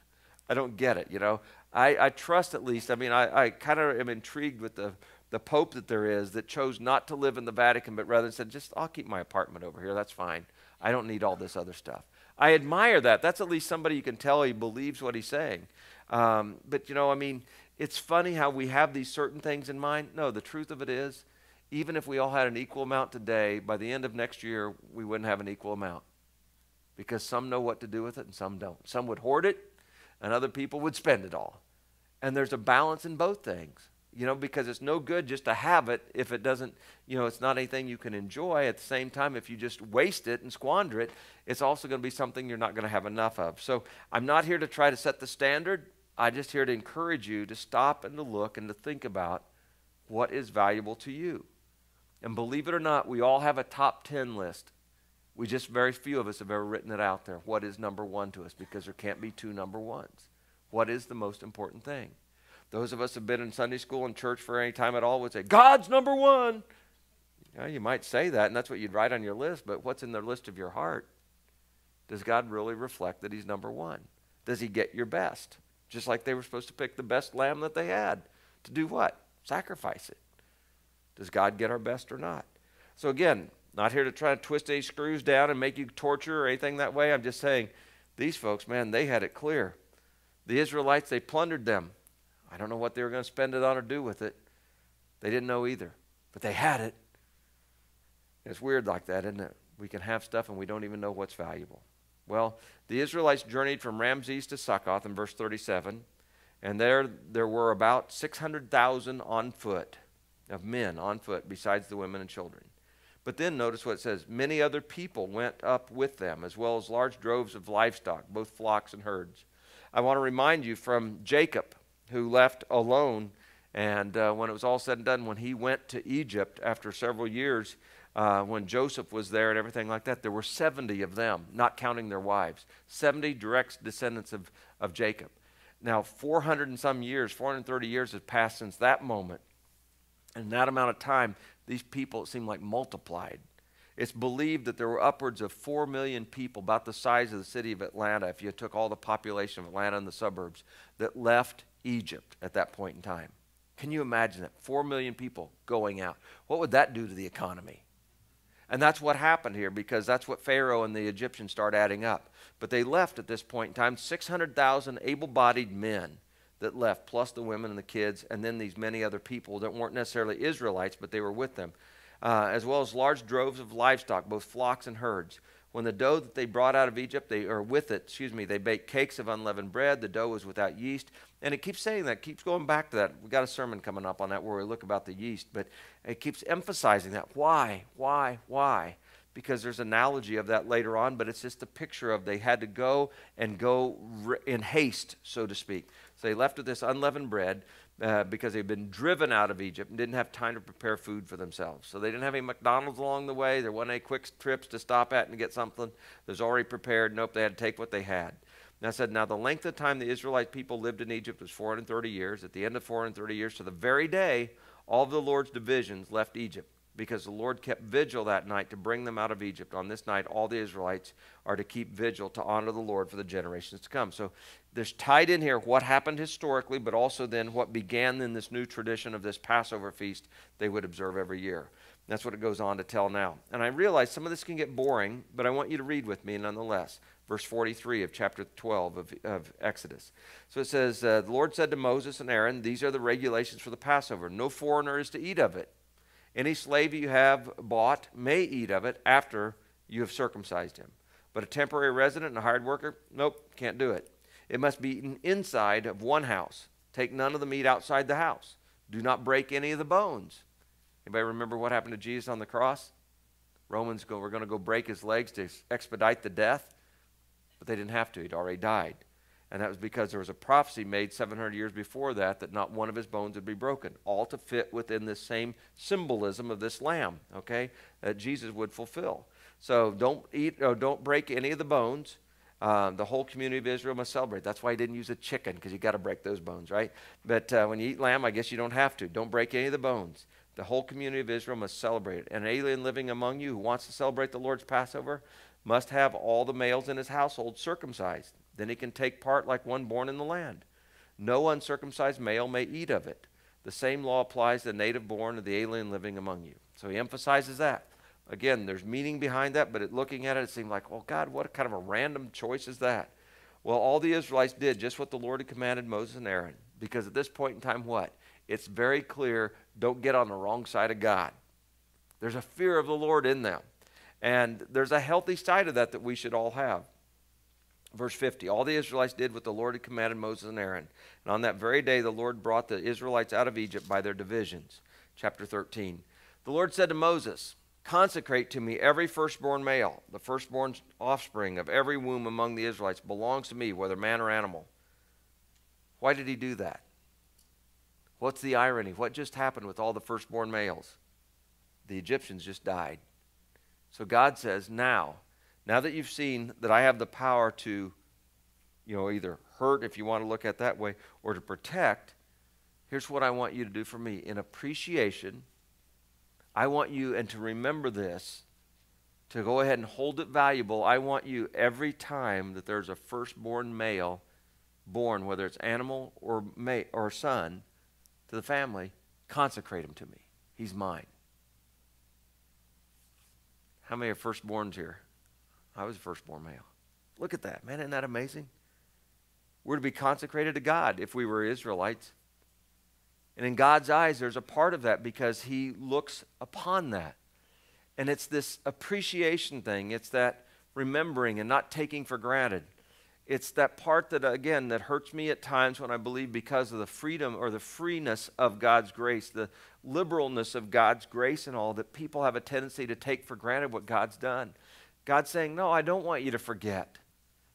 I don't get it, you know. I, I trust at least, I mean, I, I kind of am intrigued with the, the Pope that there is that chose not to live in the Vatican, but rather said, just, I'll keep my apartment over here, that's fine. I don't need all this other stuff. I admire that. That's at least somebody you can tell he believes what he's saying. Um, but, you know, I mean, it's funny how we have these certain things in mind. No, the truth of it is, even if we all had an equal amount today, by the end of next year, we wouldn't have an equal amount. Because some know what to do with it and some don't. Some would hoard it, and other people would spend it all. And there's a balance in both things, you know, because it's no good just to have it if it doesn't, you know, it's not anything you can enjoy. At the same time, if you just waste it and squander it, it's also going to be something you're not going to have enough of. So I'm not here to try to set the standard. I'm just here to encourage you to stop and to look and to think about what is valuable to you. And believe it or not, we all have a top 10 list. We just, very few of us have ever written it out there. What is number one to us? Because there can't be two number ones. What is the most important thing? Those of us who have been in Sunday school and church for any time at all would say, God's number one. You, you might say that, and that's what you'd write on your list, but what's in the list of your heart? Does God really reflect that He's number one? Does He get your best? Just like they were supposed to pick the best lamb that they had. To do what? Sacrifice it. Does God get our best or not? So, again, not here to try to twist any screws down and make you torture or anything that way. I'm just saying, these folks, man, they had it clear. The Israelites, they plundered them. I don't know what they were going to spend it on or do with it. They didn't know either, but they had it. It's weird like that, isn't it? We can have stuff and we don't even know what's valuable. Well, the Israelites journeyed from Ramses to Succoth in verse 37, and there there were about 600,000 on foot, of men on foot, besides the women and children. But then notice what it says many other people went up with them, as well as large droves of livestock, both flocks and herds. I want to remind you from Jacob, who left alone, and uh, when it was all said and done, when he went to Egypt after several years, uh, when Joseph was there and everything like that, there were 70 of them, not counting their wives. 70 direct descendants of, of Jacob. Now, 400 and some years, 430 years have passed since that moment. And in that amount of time, these people, it seemed like, multiplied. It's believed that there were upwards of 4 million people, about the size of the city of Atlanta, if you took all the population of Atlanta and the suburbs, that left Egypt at that point in time. Can you imagine that? 4 million people going out. What would that do to the economy? And that's what happened here because that's what Pharaoh and the Egyptians start adding up. But they left at this point in time 600,000 able bodied men that left, plus the women and the kids, and then these many other people that weren't necessarily Israelites, but they were with them, uh, as well as large droves of livestock, both flocks and herds. When the dough that they brought out of Egypt, they or with it, excuse me, they baked cakes of unleavened bread. The dough was without yeast, and it keeps saying that, keeps going back to that. We got a sermon coming up on that where we look about the yeast, but it keeps emphasizing that. Why, why, why? Because there's an analogy of that later on, but it's just a picture of they had to go and go in haste, so to speak. So they left with this unleavened bread uh, because they'd been driven out of Egypt and didn't have time to prepare food for themselves. So they didn't have any McDonald's along the way. There wasn't any quick trips to stop at and get something. There's already prepared. Nope, they had to take what they had. And I said, now the length of time the Israelite people lived in Egypt was 430 years. At the end of 430 years, to the very day, all of the Lord's divisions left Egypt because the Lord kept vigil that night to bring them out of Egypt. On this night, all the Israelites are to keep vigil to honor the Lord for the generations to come. So there's tied in here what happened historically, but also then what began in this new tradition of this Passover feast they would observe every year. That's what it goes on to tell now. And I realize some of this can get boring, but I want you to read with me nonetheless. Verse 43 of chapter 12 of, of Exodus. So it says, uh, The Lord said to Moses and Aaron, These are the regulations for the Passover. No foreigner is to eat of it. Any slave you have bought may eat of it after you have circumcised him. But a temporary resident and a hired worker, nope, can't do it. It must be eaten inside of one house. Take none of the meat outside the house. Do not break any of the bones. Anybody remember what happened to Jesus on the cross? Romans go, we're going to go break his legs to expedite the death, but they didn't have to. He'd already died. And that was because there was a prophecy made 700 years before that that not one of his bones would be broken, all to fit within this same symbolism of this lamb, okay, that Jesus would fulfill. So don't eat, or don't break any of the bones. Um, the whole community of Israel must celebrate. That's why he didn't use a chicken, because you got to break those bones, right? But uh, when you eat lamb, I guess you don't have to. Don't break any of the bones. The whole community of Israel must celebrate it. An alien living among you who wants to celebrate the Lord's Passover must have all the males in his household circumcised. Then he can take part like one born in the land. No uncircumcised male may eat of it. The same law applies to the native born of the alien living among you. So he emphasizes that. Again, there's meaning behind that, but it, looking at it, it seemed like, well, God, what kind of a random choice is that? Well, all the Israelites did just what the Lord had commanded Moses and Aaron. Because at this point in time, what? It's very clear don't get on the wrong side of God. There's a fear of the Lord in them. And there's a healthy side of that that we should all have. Verse 50 All the Israelites did what the Lord had commanded Moses and Aaron. And on that very day, the Lord brought the Israelites out of Egypt by their divisions. Chapter 13. The Lord said to Moses, Consecrate to me every firstborn male. The firstborn offspring of every womb among the Israelites belongs to me, whether man or animal. Why did he do that? What's the irony? What just happened with all the firstborn males? The Egyptians just died. So God says, now, now that you've seen that I have the power to, you know, either hurt, if you want to look at that way, or to protect, here's what I want you to do for me. In appreciation, I want you, and to remember this, to go ahead and hold it valuable, I want you every time that there's a firstborn male born, whether it's animal or, ma- or son, to the family, consecrate him to me. He's mine. How many are firstborns here? I was firstborn male. Look at that, man. Isn't that amazing? We're to be consecrated to God if we were Israelites. And in God's eyes, there's a part of that because He looks upon that. And it's this appreciation thing, it's that remembering and not taking for granted. It's that part that, again, that hurts me at times when I believe because of the freedom or the freeness of God's grace, the liberalness of God's grace and all, that people have a tendency to take for granted what God's done. God's saying, No, I don't want you to forget.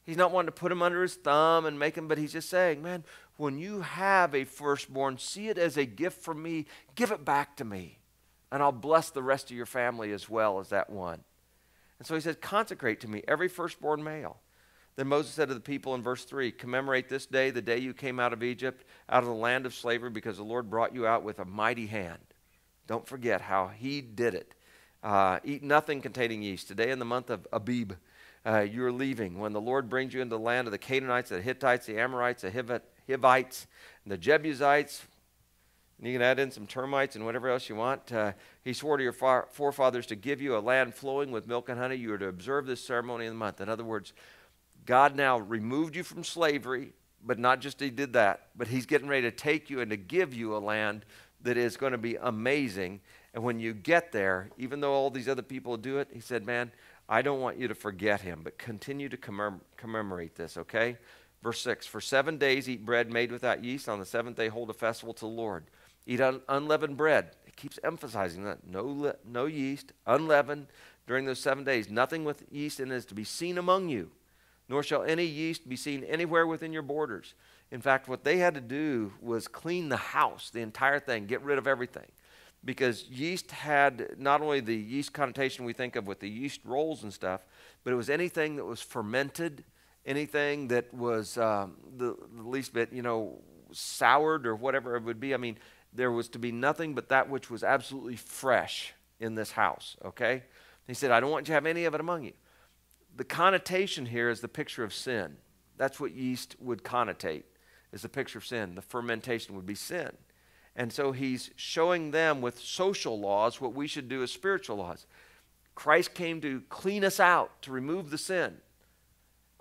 He's not wanting to put him under his thumb and make him, but he's just saying, Man, when you have a firstborn, see it as a gift from me, give it back to me, and I'll bless the rest of your family as well as that one. And so he says, Consecrate to me every firstborn male. Then Moses said to the people in verse 3 Commemorate this day, the day you came out of Egypt, out of the land of slavery, because the Lord brought you out with a mighty hand. Don't forget how he did it. Uh, eat nothing containing yeast. Today, in the month of Abib, uh, you're leaving. When the Lord brings you into the land of the Canaanites, the Hittites, the Amorites, the Hivites, and the Jebusites, and you can add in some termites and whatever else you want. Uh, he swore to your forefathers to give you a land flowing with milk and honey. You are to observe this ceremony in the month. In other words, God now removed you from slavery, but not just He did that, but He's getting ready to take you and to give you a land that is going to be amazing. And when you get there, even though all these other people do it, He said, Man, I don't want you to forget Him, but continue to commem- commemorate this, okay? Verse 6 For seven days eat bread made without yeast. On the seventh day, hold a festival to the Lord. Eat un- unleavened bread. It keeps emphasizing that. No, le- no yeast, unleavened during those seven days. Nothing with yeast in it is to be seen among you nor shall any yeast be seen anywhere within your borders. In fact, what they had to do was clean the house, the entire thing, get rid of everything. Because yeast had not only the yeast connotation we think of with the yeast rolls and stuff, but it was anything that was fermented, anything that was um, the, the least bit, you know, soured or whatever it would be. I mean, there was to be nothing but that which was absolutely fresh in this house, okay? He said, I don't want you to have any of it among you the connotation here is the picture of sin. That's what yeast would connotate, is the picture of sin. The fermentation would be sin. And so he's showing them with social laws what we should do as spiritual laws. Christ came to clean us out, to remove the sin.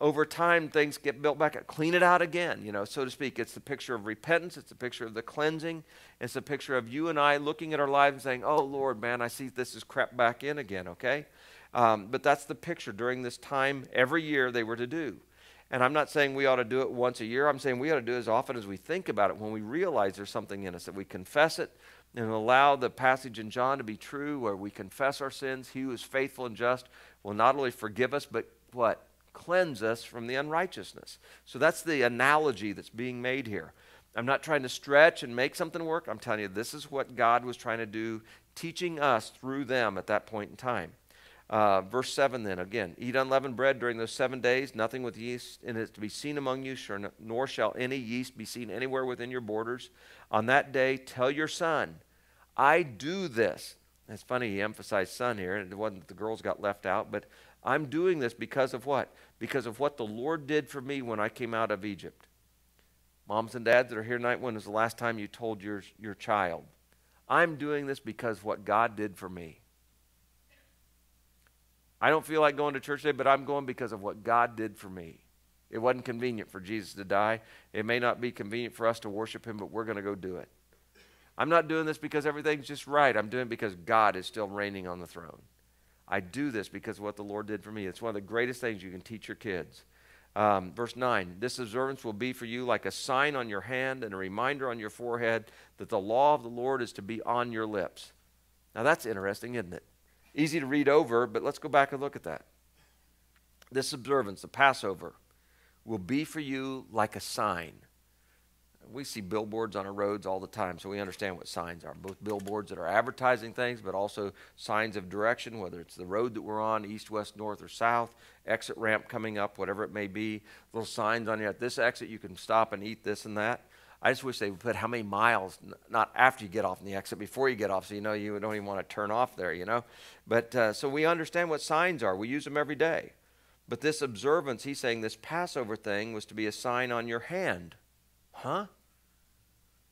Over time, things get built back up. Clean it out again, you know, so to speak. It's the picture of repentance. It's a picture of the cleansing. It's a picture of you and I looking at our lives and saying, oh, Lord, man, I see this has crept back in again, okay? Um, but that's the picture during this time every year they were to do. And I'm not saying we ought to do it once a year. I'm saying we ought to do it as often as we think about it when we realize there's something in us, that we confess it and allow the passage in John to be true where we confess our sins. He who is faithful and just will not only forgive us, but what? Cleanse us from the unrighteousness. So that's the analogy that's being made here. I'm not trying to stretch and make something work. I'm telling you, this is what God was trying to do, teaching us through them at that point in time. Uh, verse 7 then, again, eat unleavened bread during those seven days, nothing with yeast in it to be seen among you, sure, nor shall any yeast be seen anywhere within your borders. On that day, tell your son, I do this. It's funny he emphasized son here, and it wasn't that the girls got left out, but I'm doing this because of what? Because of what the Lord did for me when I came out of Egypt. Moms and dads that are here tonight, when was the last time you told your, your child, I'm doing this because what God did for me? I don't feel like going to church today, but I'm going because of what God did for me. It wasn't convenient for Jesus to die. It may not be convenient for us to worship him, but we're going to go do it. I'm not doing this because everything's just right. I'm doing it because God is still reigning on the throne. I do this because of what the Lord did for me. It's one of the greatest things you can teach your kids. Um, verse 9 This observance will be for you like a sign on your hand and a reminder on your forehead that the law of the Lord is to be on your lips. Now that's interesting, isn't it? Easy to read over, but let's go back and look at that. This observance, the Passover, will be for you like a sign. We see billboards on our roads all the time, so we understand what signs are. Both billboards that are advertising things, but also signs of direction, whether it's the road that we're on, east, west, north, or south, exit ramp coming up, whatever it may be. Little signs on you at this exit, you can stop and eat this and that. I just wish they would put how many miles, not after you get off in the exit, before you get off, so you know you don't even want to turn off there, you know. But uh, so we understand what signs are. We use them every day. But this observance, he's saying this Passover thing was to be a sign on your hand. Huh?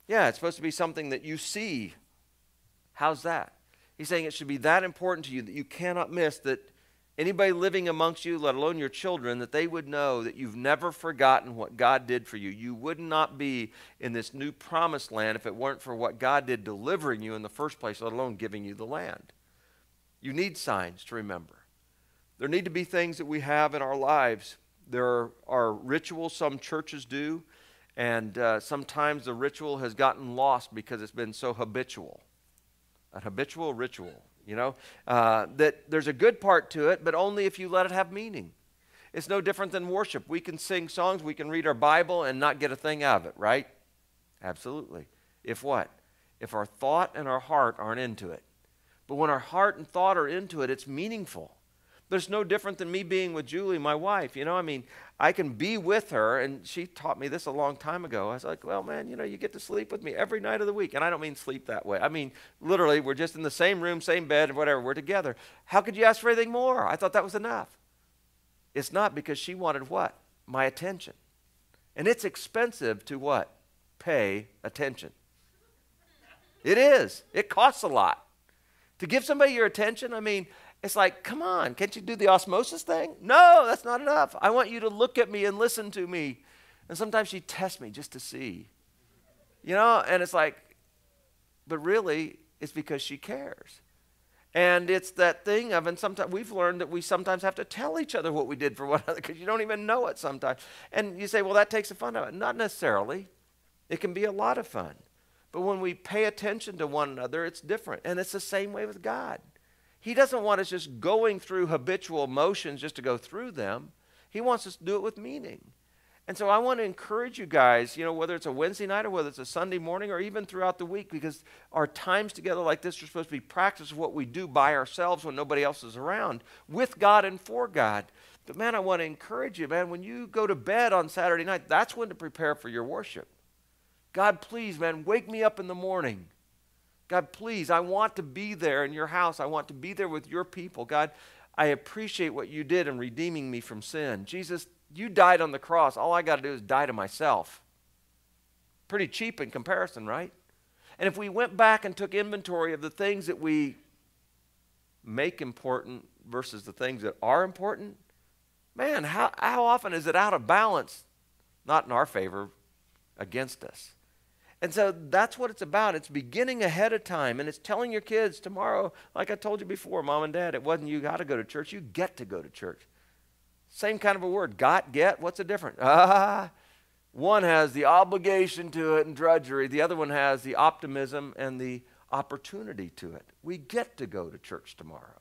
Yeah, it's supposed to be something that you see. How's that? He's saying it should be that important to you that you cannot miss that anybody living amongst you, let alone your children, that they would know that you've never forgotten what God did for you. You would not be in this new promised land if it weren't for what God did delivering you in the first place, let alone giving you the land. You need signs to remember. There need to be things that we have in our lives. There are, rituals some churches do, and uh, sometimes the ritual has gotten lost because it's been so habitual. A habitual ritual. You know, uh, that there's a good part to it, but only if you let it have meaning. It's no different than worship. We can sing songs, we can read our Bible and not get a thing out of it, right? Absolutely. If what? If our thought and our heart aren't into it. But when our heart and thought are into it, it's meaningful. It's no different than me being with Julie, my wife. You know, I mean, I can be with her, and she taught me this a long time ago. I was like, well, man, you know, you get to sleep with me every night of the week. And I don't mean sleep that way. I mean, literally, we're just in the same room, same bed, and whatever. We're together. How could you ask for anything more? I thought that was enough. It's not because she wanted what? My attention. And it's expensive to what? Pay attention. It is. It costs a lot. To give somebody your attention, I mean, it's like, come on, can't you do the osmosis thing? No, that's not enough. I want you to look at me and listen to me. And sometimes she tests me just to see. You know, and it's like, but really, it's because she cares. And it's that thing of, and sometimes we've learned that we sometimes have to tell each other what we did for one another because you don't even know it sometimes. And you say, well, that takes the fun out of it. Not necessarily. It can be a lot of fun. But when we pay attention to one another, it's different. And it's the same way with God. He doesn't want us just going through habitual motions just to go through them. He wants us to do it with meaning. And so I want to encourage you guys, you know, whether it's a Wednesday night or whether it's a Sunday morning or even throughout the week, because our times together like this are supposed to be practice of what we do by ourselves when nobody else is around, with God and for God. But man, I want to encourage you, man, when you go to bed on Saturday night, that's when to prepare for your worship. God, please, man, wake me up in the morning. God, please, I want to be there in your house. I want to be there with your people. God, I appreciate what you did in redeeming me from sin. Jesus, you died on the cross. All I got to do is die to myself. Pretty cheap in comparison, right? And if we went back and took inventory of the things that we make important versus the things that are important, man, how, how often is it out of balance? Not in our favor, against us. And so that's what it's about. It's beginning ahead of time, and it's telling your kids tomorrow, like I told you before, mom and dad, it wasn't you got to go to church, you get to go to church. Same kind of a word. Got, get, what's the difference? Ah, one has the obligation to it and drudgery, the other one has the optimism and the opportunity to it. We get to go to church tomorrow.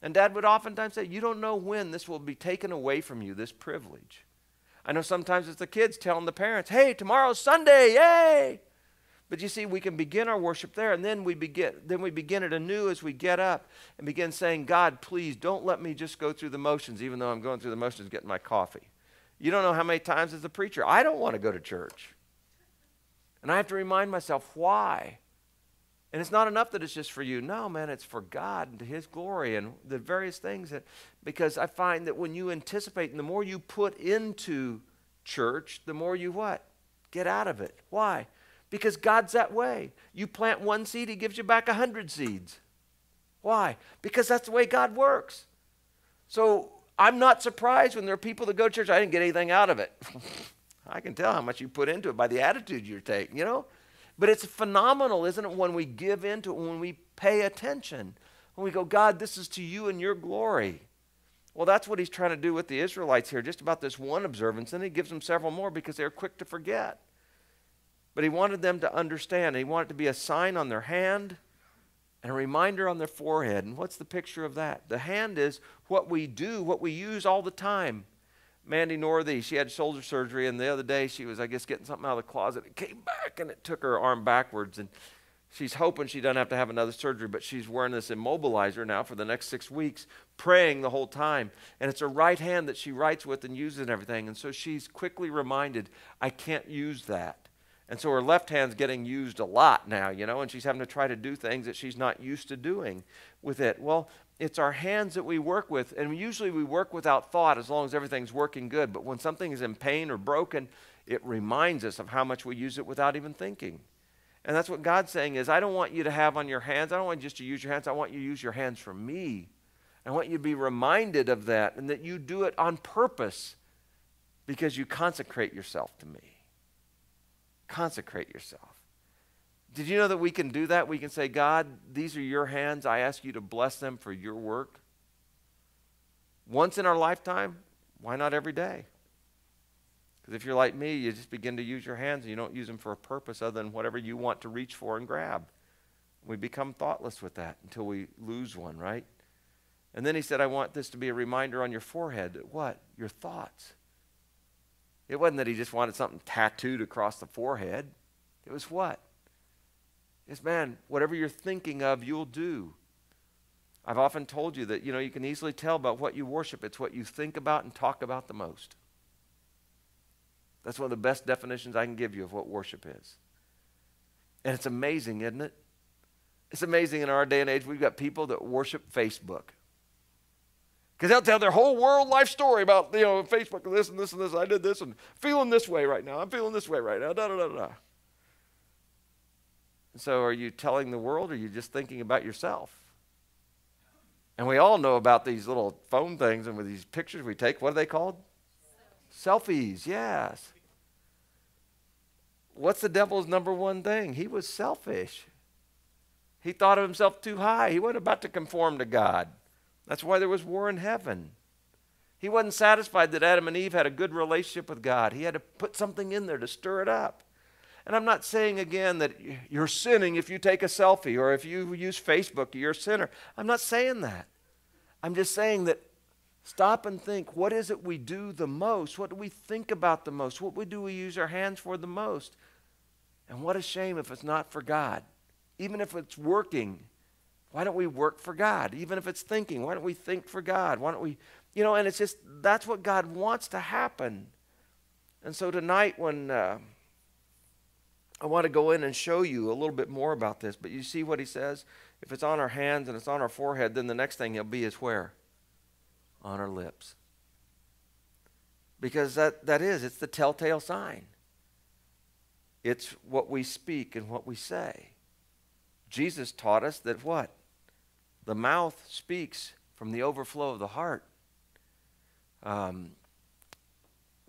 And dad would oftentimes say, You don't know when this will be taken away from you, this privilege. I know sometimes it's the kids telling the parents, hey, tomorrow's Sunday, yay! But you see, we can begin our worship there, and then we begin, then we begin it anew as we get up and begin saying, God, please don't let me just go through the motions, even though I'm going through the motions getting my coffee. You don't know how many times as a preacher, I don't want to go to church. And I have to remind myself why. And it's not enough that it's just for you. No, man, it's for God and to His glory and the various things that, because I find that when you anticipate and the more you put into church, the more you what? Get out of it. Why? Because God's that way. You plant one seed, He gives you back a hundred seeds. Why? Because that's the way God works. So I'm not surprised when there are people that go to church, I didn't get anything out of it. I can tell how much you put into it by the attitude you're taking, you know? But it's phenomenal, isn't it, when we give into it, when we pay attention, when we go, God, this is to you and your glory. Well, that's what he's trying to do with the Israelites here, just about this one observance. And he gives them several more because they're quick to forget. But he wanted them to understand. He wanted it to be a sign on their hand and a reminder on their forehead. And what's the picture of that? The hand is what we do, what we use all the time. Mandy Northey, she had shoulder surgery, and the other day she was, I guess, getting something out of the closet. It came back, and it took her arm backwards. And she's hoping she doesn't have to have another surgery, but she's wearing this immobilizer now for the next six weeks, praying the whole time. And it's her right hand that she writes with and uses and everything. And so she's quickly reminded, I can't use that. And so her left hand's getting used a lot now, you know, and she's having to try to do things that she's not used to doing with it. Well, it's our hands that we work with, and usually we work without thought as long as everything's working good. But when something is in pain or broken, it reminds us of how much we use it without even thinking. And that's what God's saying is, I don't want you to have on your hands, I don't want you just to use your hands, I want you to use your hands for me. I want you to be reminded of that and that you do it on purpose because you consecrate yourself to me. Consecrate yourself. Did you know that we can do that? We can say, God, these are your hands. I ask you to bless them for your work. Once in our lifetime, why not every day? Because if you're like me, you just begin to use your hands and you don't use them for a purpose other than whatever you want to reach for and grab. We become thoughtless with that until we lose one, right? And then he said, I want this to be a reminder on your forehead. What? Your thoughts. It wasn't that he just wanted something tattooed across the forehead. It was what? Is man, whatever you're thinking of, you'll do. I've often told you that, you know, you can easily tell about what you worship. It's what you think about and talk about the most. That's one of the best definitions I can give you of what worship is. And it's amazing, isn't it? It's amazing in our day and age, we've got people that worship Facebook. Because they'll tell their whole world life story about, you know, Facebook and this and this and this. I did this and feeling this way right now. I'm feeling this way right now. Da da da da. So are you telling the world or are you just thinking about yourself? And we all know about these little phone things and with these pictures we take. What are they called? Selfies, yes. What's the devil's number one thing? He was selfish. He thought of himself too high. He wasn't about to conform to God. That's why there was war in heaven. He wasn't satisfied that Adam and Eve had a good relationship with God. He had to put something in there to stir it up. And I'm not saying again that you're sinning if you take a selfie or if you use Facebook, you're a sinner. I'm not saying that. I'm just saying that stop and think what is it we do the most? What do we think about the most? What do we use our hands for the most? And what a shame if it's not for God. Even if it's working, why don't we work for God? Even if it's thinking, why don't we think for God? Why don't we, you know, and it's just that's what God wants to happen. And so tonight, when. Uh, I want to go in and show you a little bit more about this. But you see what he says? If it's on our hands and it's on our forehead, then the next thing it'll be is where? On our lips. Because that, that is, it's the telltale sign. It's what we speak and what we say. Jesus taught us that what? The mouth speaks from the overflow of the heart. Um,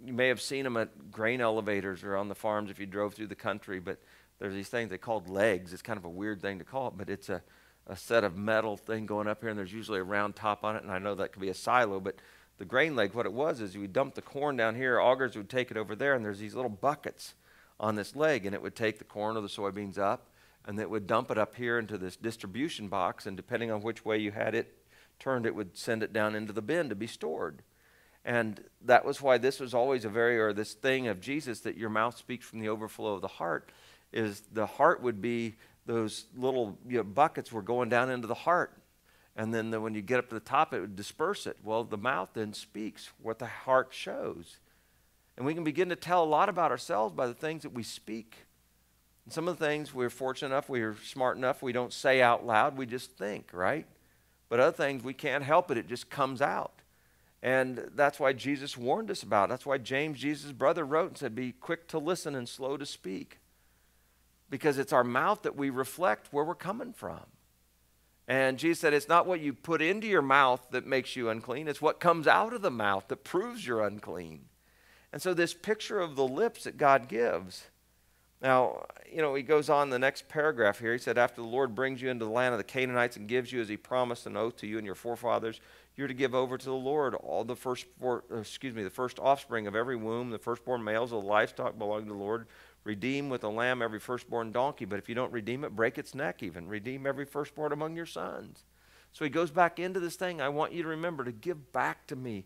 you may have seen them at grain elevators or on the farms if you drove through the country, but there's these things they called legs. It's kind of a weird thing to call it, but it's a, a set of metal thing going up here, and there's usually a round top on it, and I know that could be a silo, but the grain leg, what it was is you would dump the corn down here, augers would take it over there, and there's these little buckets on this leg, and it would take the corn or the soybeans up, and it would dump it up here into this distribution box, and depending on which way you had it turned, it would send it down into the bin to be stored. And that was why this was always a very, or this thing of Jesus that your mouth speaks from the overflow of the heart, is the heart would be those little you know, buckets were going down into the heart. And then the, when you get up to the top, it would disperse it. Well, the mouth then speaks what the heart shows. And we can begin to tell a lot about ourselves by the things that we speak. And some of the things we're fortunate enough, we're smart enough, we don't say out loud, we just think, right? But other things, we can't help it, it just comes out. And that's why Jesus warned us about it. That's why James, Jesus' brother, wrote and said, Be quick to listen and slow to speak. Because it's our mouth that we reflect where we're coming from. And Jesus said, It's not what you put into your mouth that makes you unclean, it's what comes out of the mouth that proves you're unclean. And so, this picture of the lips that God gives. Now, you know, he goes on the next paragraph here. He said, After the Lord brings you into the land of the Canaanites and gives you, as he promised an oath to you and your forefathers, you're to give over to the Lord all the first, uh, excuse me, the first offspring of every womb, the firstborn males of the livestock belonging to the Lord. Redeem with a lamb every firstborn donkey, but if you don't redeem it, break its neck even. Redeem every firstborn among your sons. So he goes back into this thing. I want you to remember to give back to me.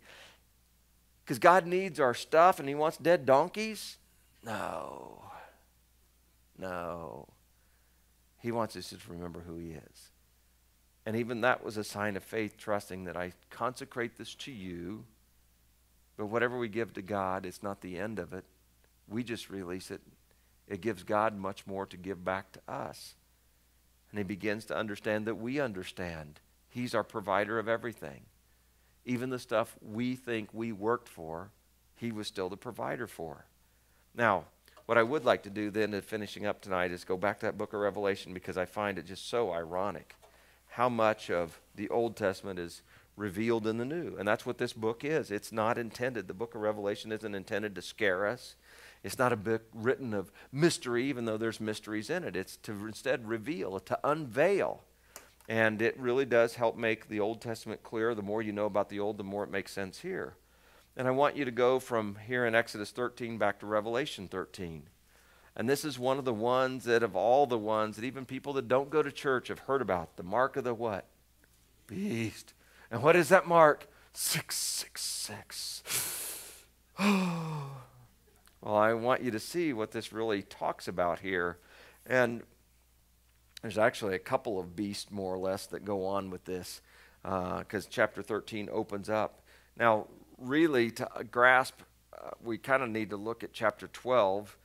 Because God needs our stuff and he wants dead donkeys? No. No. He wants us to remember who he is. And even that was a sign of faith, trusting that I consecrate this to you. But whatever we give to God, it's not the end of it. We just release it. It gives God much more to give back to us. And he begins to understand that we understand. He's our provider of everything. Even the stuff we think we worked for, he was still the provider for. Now, what I would like to do then in finishing up tonight is go back to that book of Revelation because I find it just so ironic how much of the Old Testament is revealed in the New. And that's what this book is. It's not intended, the book of Revelation isn't intended to scare us. It's not a book written of mystery, even though there's mysteries in it. It's to instead reveal, to unveil. And it really does help make the Old Testament clear. The more you know about the Old, the more it makes sense here. And I want you to go from here in Exodus 13 back to Revelation 13. And this is one of the ones that, of all the ones that even people that don't go to church have heard about the mark of the what? Beast. And what is that mark? 666. well, I want you to see what this really talks about here. And there's actually a couple of beasts, more or less, that go on with this because uh, chapter 13 opens up. Now, really, to grasp, uh, we kind of need to look at chapter 12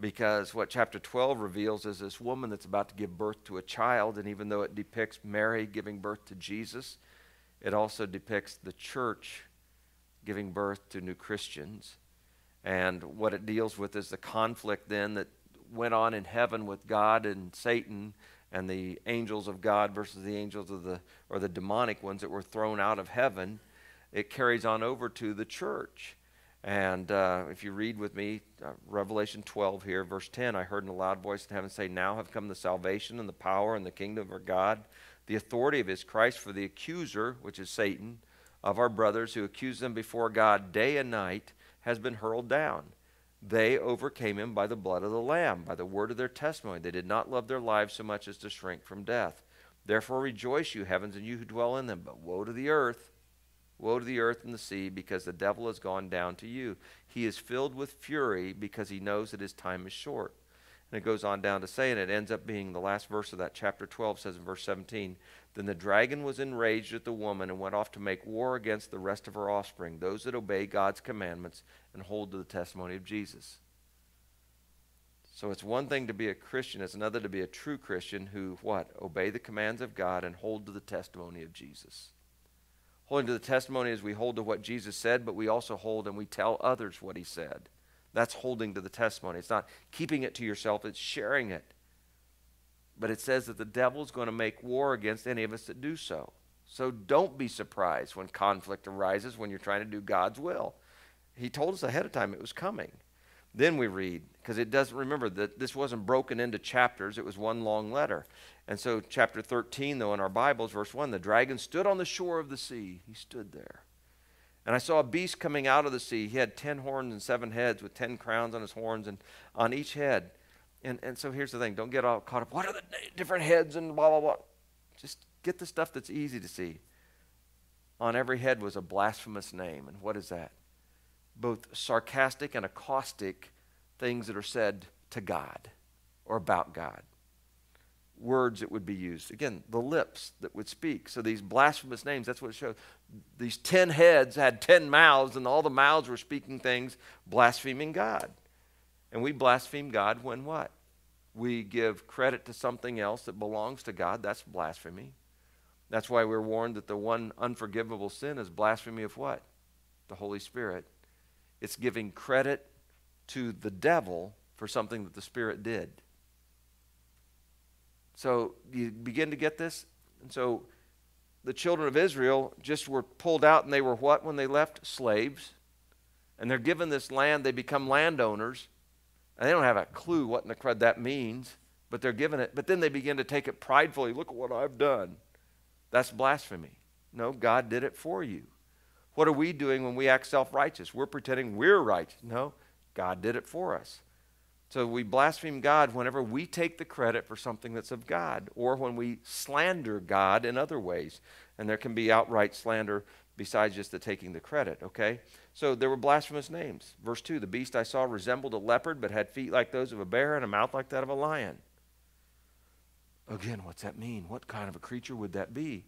because what chapter 12 reveals is this woman that's about to give birth to a child, and even though it depicts Mary giving birth to Jesus, it also depicts the church giving birth to new Christians. And what it deals with is the conflict then that went on in heaven with God and Satan and the angels of God versus the angels of the or the demonic ones that were thrown out of heaven. It carries on over to the church. And uh, if you read with me, uh, Revelation 12 here, verse 10, I heard in a loud voice in heaven say, Now have come the salvation and the power and the kingdom of our God, the authority of his Christ, for the accuser, which is Satan, of our brothers who accuse them before God day and night, has been hurled down. They overcame him by the blood of the Lamb, by the word of their testimony. They did not love their lives so much as to shrink from death. Therefore rejoice, you heavens, and you who dwell in them. But woe to the earth Woe to the earth and the sea, because the devil has gone down to you. He is filled with fury because he knows that his time is short. And it goes on down to say, and it ends up being the last verse of that chapter 12 says in verse 17 Then the dragon was enraged at the woman and went off to make war against the rest of her offspring, those that obey God's commandments and hold to the testimony of Jesus. So it's one thing to be a Christian, it's another to be a true Christian who, what? Obey the commands of God and hold to the testimony of Jesus. Holding to the testimony as we hold to what Jesus said, but we also hold and we tell others what he said. That's holding to the testimony. It's not keeping it to yourself, it's sharing it. But it says that the devil is going to make war against any of us that do so. So don't be surprised when conflict arises when you're trying to do God's will. He told us ahead of time it was coming. Then we read, because it doesn't remember that this wasn't broken into chapters, it was one long letter. And so, chapter 13, though, in our Bibles, verse 1, the dragon stood on the shore of the sea. He stood there. And I saw a beast coming out of the sea. He had ten horns and seven heads with ten crowns on his horns and on each head. And, and so here's the thing don't get all caught up. What are the different heads and blah, blah, blah. Just get the stuff that's easy to see. On every head was a blasphemous name. And what is that? Both sarcastic and acoustic things that are said to God or about God. Words that would be used. Again, the lips that would speak. So these blasphemous names, that's what it shows. These ten heads had ten mouths, and all the mouths were speaking things blaspheming God. And we blaspheme God when what? We give credit to something else that belongs to God. That's blasphemy. That's why we're warned that the one unforgivable sin is blasphemy of what? The Holy Spirit. It's giving credit to the devil for something that the Spirit did. So you begin to get this? And so the children of Israel just were pulled out and they were what when they left? Slaves. And they're given this land, they become landowners. And they don't have a clue what in the crud that means, but they're given it. But then they begin to take it pridefully. Look at what I've done. That's blasphemy. No, God did it for you. What are we doing when we act self righteous? We're pretending we're righteous. No, God did it for us. So we blaspheme God whenever we take the credit for something that's of God, or when we slander God in other ways. And there can be outright slander besides just the taking the credit, okay? So there were blasphemous names. Verse 2 The beast I saw resembled a leopard, but had feet like those of a bear and a mouth like that of a lion. Again, what's that mean? What kind of a creature would that be?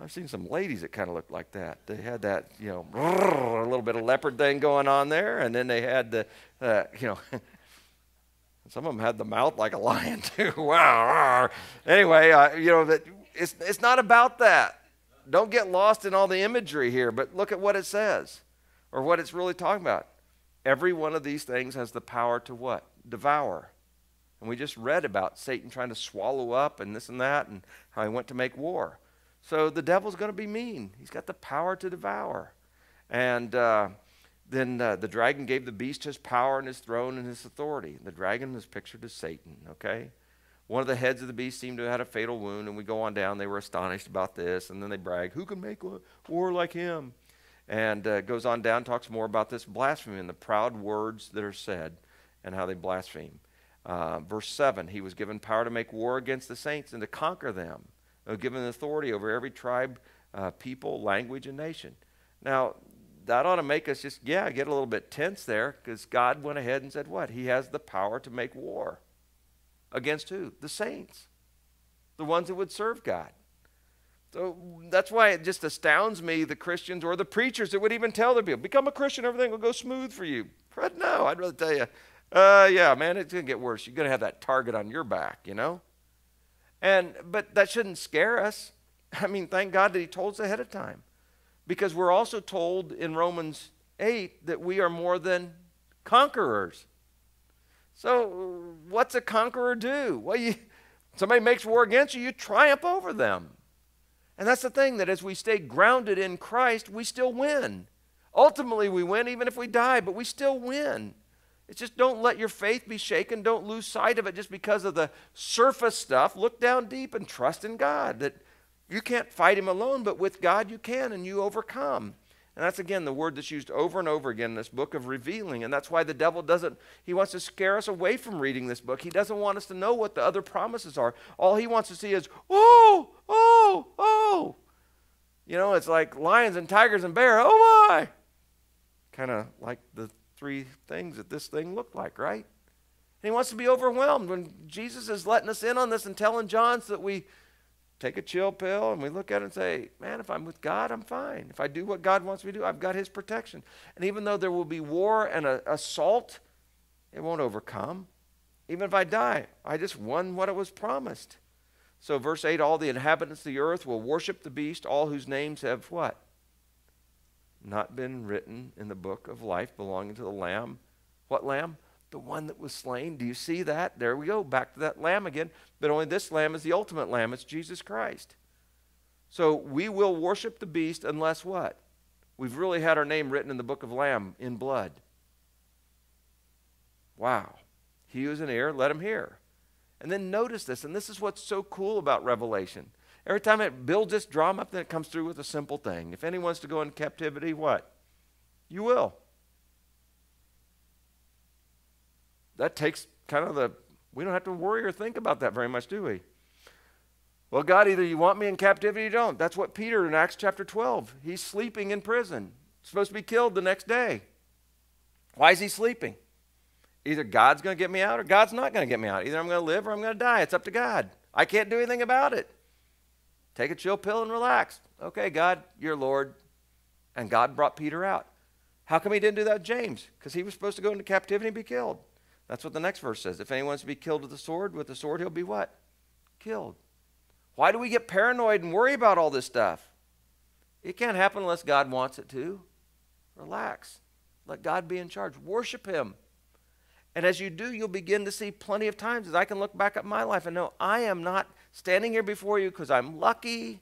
I've seen some ladies that kind of looked like that. They had that, you know, a little bit of leopard thing going on there, and then they had the, uh, you know, some of them had the mouth like a lion too. wow. Anyway, uh, you know that it's it's not about that. Don't get lost in all the imagery here, but look at what it says, or what it's really talking about. Every one of these things has the power to what? Devour. And we just read about Satan trying to swallow up and this and that, and how he went to make war. So the devil's going to be mean. He's got the power to devour. And uh, then uh, the dragon gave the beast his power and his throne and his authority. The dragon is pictured as Satan, okay? One of the heads of the beast seemed to have had a fatal wound, and we go on down. They were astonished about this, and then they brag, Who can make war like him? And uh, goes on down, talks more about this blasphemy and the proud words that are said and how they blaspheme. Uh, verse 7 He was given power to make war against the saints and to conquer them uh, given authority over every tribe, uh, people, language, and nation. Now, that ought to make us just, yeah, get a little bit tense there because God went ahead and said what? He has the power to make war. Against who? The saints, the ones that would serve God. So that's why it just astounds me the Christians or the preachers that would even tell their people, become a Christian, everything will go smooth for you. Fred, no, I'd rather tell you, uh, yeah, man, it's going to get worse. You're going to have that target on your back, you know? And but that shouldn't scare us. I mean, thank God that he told us ahead of time. Because we're also told in Romans 8 that we are more than conquerors. So, what's a conqueror do? Well, you, somebody makes war against you, you triumph over them. And that's the thing that as we stay grounded in Christ, we still win. Ultimately, we win even if we die, but we still win. It's just don't let your faith be shaken. Don't lose sight of it just because of the surface stuff. Look down deep and trust in God that you can't fight him alone, but with God you can and you overcome. And that's again the word that's used over and over again in this book of revealing. And that's why the devil doesn't, he wants to scare us away from reading this book. He doesn't want us to know what the other promises are. All he wants to see is, oh, oh, oh. You know, it's like lions and tigers and bear, oh my. Kind of like the three things that this thing looked like, right? And he wants to be overwhelmed when Jesus is letting us in on this and telling John so that we take a chill pill and we look at it and say, man, if I'm with God, I'm fine. If I do what God wants me to do, I've got his protection. And even though there will be war and a, assault, it won't overcome. Even if I die, I just won what it was promised. So, verse 8 all the inhabitants of the earth will worship the beast, all whose names have what? not been written in the book of life belonging to the Lamb. What Lamb? The one that was slain. Do you see that? There we go. Back to that Lamb again. But only this Lamb is the ultimate Lamb. It's Jesus Christ. So we will worship the beast unless what? We've really had our name written in the book of Lamb in blood. Wow. He who's an ear, let him hear. And then notice this, and this is what's so cool about Revelation. Every time it builds this drama up, then it comes through with a simple thing. If anyone wants to go in captivity, what? You will. That takes kind of the, we don't have to worry or think about that very much, do we? Well, God, either you want me in captivity or you don't. That's what Peter in Acts chapter 12, he's sleeping in prison, supposed to be killed the next day. Why is he sleeping? Either God's going to get me out or God's not going to get me out. Either I'm going to live or I'm going to die. It's up to God. I can't do anything about it. Take a chill pill and relax. Okay, God, you're Lord. And God brought Peter out. How come he didn't do that with James? Because he was supposed to go into captivity and be killed. That's what the next verse says. If anyone's to be killed with the sword, with the sword he'll be what? Killed. Why do we get paranoid and worry about all this stuff? It can't happen unless God wants it to. Relax. Let God be in charge. Worship Him. And as you do, you'll begin to see plenty of times as I can look back at my life and know I am not standing here before you because I'm lucky.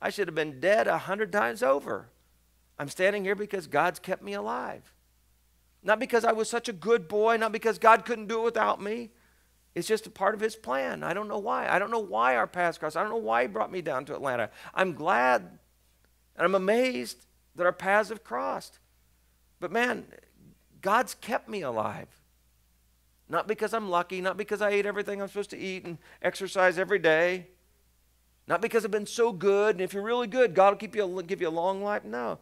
I should have been dead a hundred times over. I'm standing here because God's kept me alive. Not because I was such a good boy, not because God couldn't do it without me. It's just a part of His plan. I don't know why. I don't know why our paths crossed. I don't know why He brought me down to Atlanta. I'm glad and I'm amazed that our paths have crossed. But man, God's kept me alive. Not because I'm lucky, not because I ate everything I'm supposed to eat and exercise every day. Not because I've been so good, and if you're really good, God will keep you, give you a long life. No,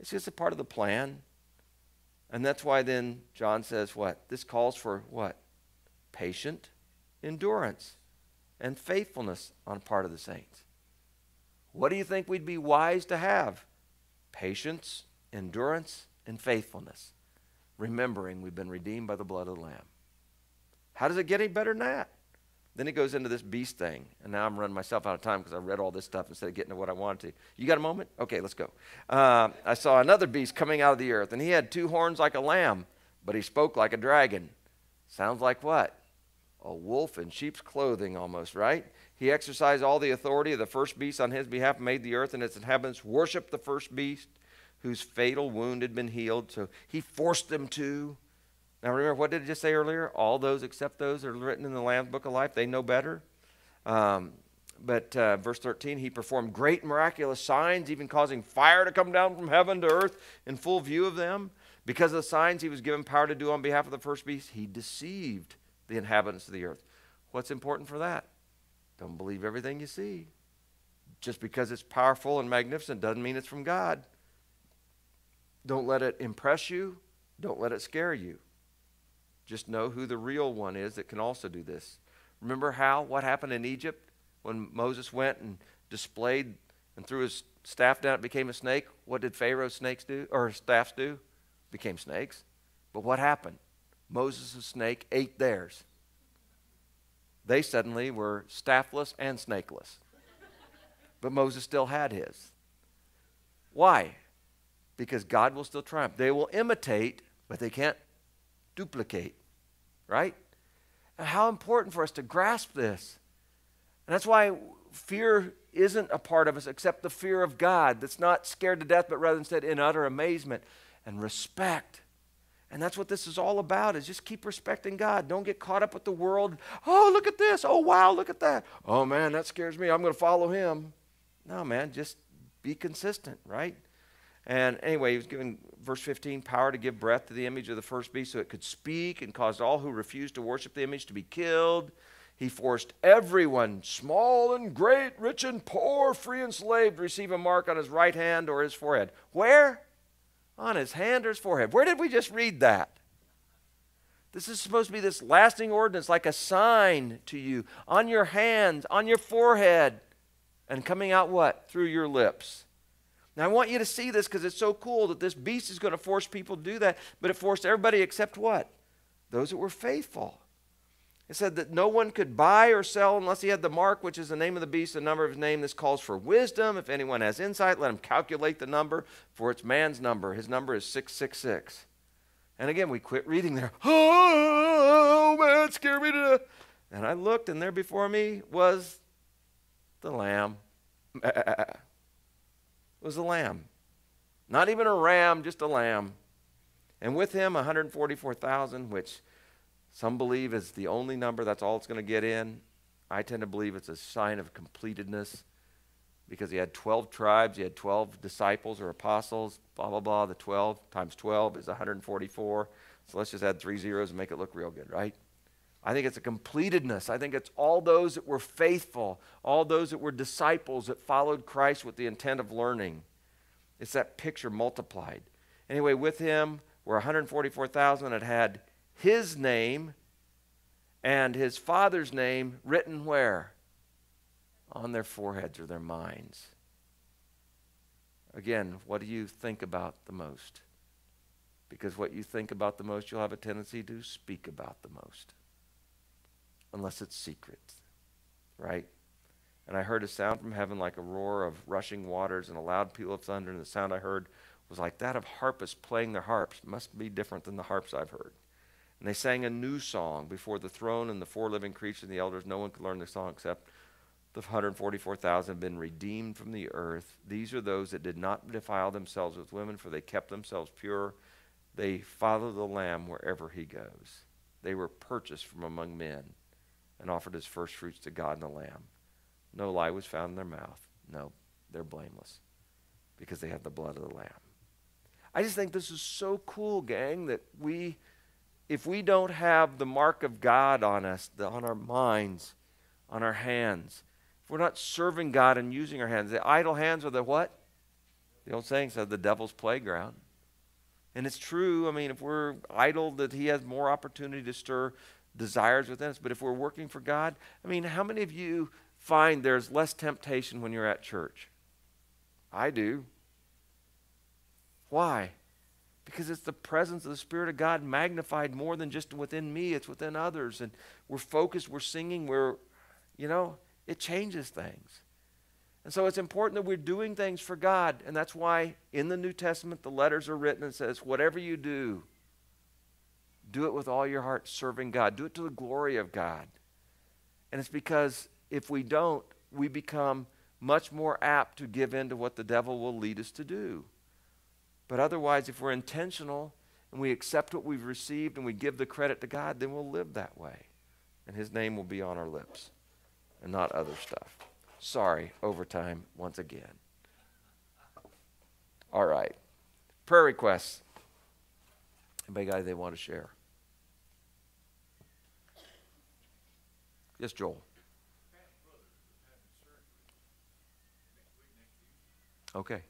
it's just a part of the plan. And that's why then John says what? This calls for what? Patient endurance and faithfulness on part of the saints. What do you think we'd be wise to have? Patience, endurance, and faithfulness. Remembering we've been redeemed by the blood of the Lamb. How does it get any better than that? Then it goes into this beast thing. And now I'm running myself out of time because I read all this stuff instead of getting to what I wanted to. You got a moment? Okay, let's go. Uh, I saw another beast coming out of the earth, and he had two horns like a lamb, but he spoke like a dragon. Sounds like what? A wolf in sheep's clothing almost, right? He exercised all the authority of the first beast on his behalf, made the earth and its inhabitants worship the first beast whose fatal wound had been healed. So he forced them to. Now remember, what did it just say earlier? All those except those are written in the Lamb's Book of Life, they know better. Um, but uh, verse 13, he performed great miraculous signs, even causing fire to come down from heaven to earth in full view of them. Because of the signs he was given power to do on behalf of the first beast, he deceived the inhabitants of the earth. What's important for that? Don't believe everything you see. Just because it's powerful and magnificent doesn't mean it's from God. Don't let it impress you. Don't let it scare you. Just know who the real one is that can also do this. Remember how, what happened in Egypt when Moses went and displayed and threw his staff down, it became a snake? What did Pharaoh's snakes do, or staffs do? Became snakes. But what happened? Moses' snake ate theirs. They suddenly were staffless and snakeless. But Moses still had his. Why? Because God will still triumph. They will imitate, but they can't duplicate. Right? And how important for us to grasp this. And that's why fear isn't a part of us except the fear of God that's not scared to death, but rather instead in utter amazement and respect and that's what this is all about is just keep respecting God. Don't get caught up with the world. Oh, look at this. Oh, wow, look at that. Oh, man, that scares me. I'm going to follow him. No, man, just be consistent, right? And anyway, he was given, verse 15, power to give breath to the image of the first beast so it could speak and caused all who refused to worship the image to be killed. He forced everyone, small and great, rich and poor, free and slave, to receive a mark on his right hand or his forehead. Where? on his hand or his forehead. Where did we just read that? This is supposed to be this lasting ordinance, like a sign to you on your hands, on your forehead, and coming out what? Through your lips. Now, I want you to see this because it's so cool that this beast is going to force people to do that, but it forced everybody except what? Those that were faithful. It said that no one could buy or sell unless he had the mark, which is the name of the beast, the number of his name. This calls for wisdom. If anyone has insight, let him calculate the number, for it's man's number. His number is 666. And again, we quit reading there. Oh, man, scare me to death. And I looked, and there before me was the lamb. was a lamb. Not even a ram, just a lamb. And with him, 144,000, which some believe is the only number, that's all it's going to get in. I tend to believe it's a sign of completedness because he had 12 tribes, he had 12 disciples or apostles, blah, blah, blah. The 12 times 12 is 144. So let's just add three zeros and make it look real good, right? I think it's a completedness. I think it's all those that were faithful, all those that were disciples that followed Christ with the intent of learning. It's that picture multiplied. Anyway, with him were 144,000 that had his name and his father's name written where? On their foreheads or their minds. Again, what do you think about the most? Because what you think about the most, you'll have a tendency to speak about the most. Unless it's secret, right? And I heard a sound from heaven like a roar of rushing waters and a loud peal of thunder, and the sound I heard was like that of harpists playing their harps. Must be different than the harps I've heard. And they sang a new song before the throne and the four living creatures and the elders. No one could learn the song except the 144,000 have been redeemed from the earth. These are those that did not defile themselves with women, for they kept themselves pure. They follow the Lamb wherever he goes. They were purchased from among men and offered his first fruits to God and the Lamb. No lie was found in their mouth. No, they're blameless because they have the blood of the Lamb. I just think this is so cool, gang, that we, if we don't have the mark of God on us, the, on our minds, on our hands, if we're not serving God and using our hands, the idle hands are the what? The old saying says the devil's playground. And it's true. I mean, if we're idle, that he has more opportunity to stir desires within us. But if we're working for God, I mean, how many of you find there's less temptation when you're at church? I do. Why? Because it's the presence of the Spirit of God magnified more than just within me, it's within others. And we're focused, we're singing, we're, you know, it changes things. And so it's important that we're doing things for God. And that's why in the New Testament the letters are written and says, whatever you do, do it with all your heart, serving God. Do it to the glory of God. And it's because if we don't, we become much more apt to give in to what the devil will lead us to do. But otherwise, if we're intentional and we accept what we've received and we give the credit to God, then we'll live that way. And his name will be on our lips and not other stuff. Sorry, overtime once again. All right. Prayer requests. Anybody got they want to share? Yes, Joel. Okay.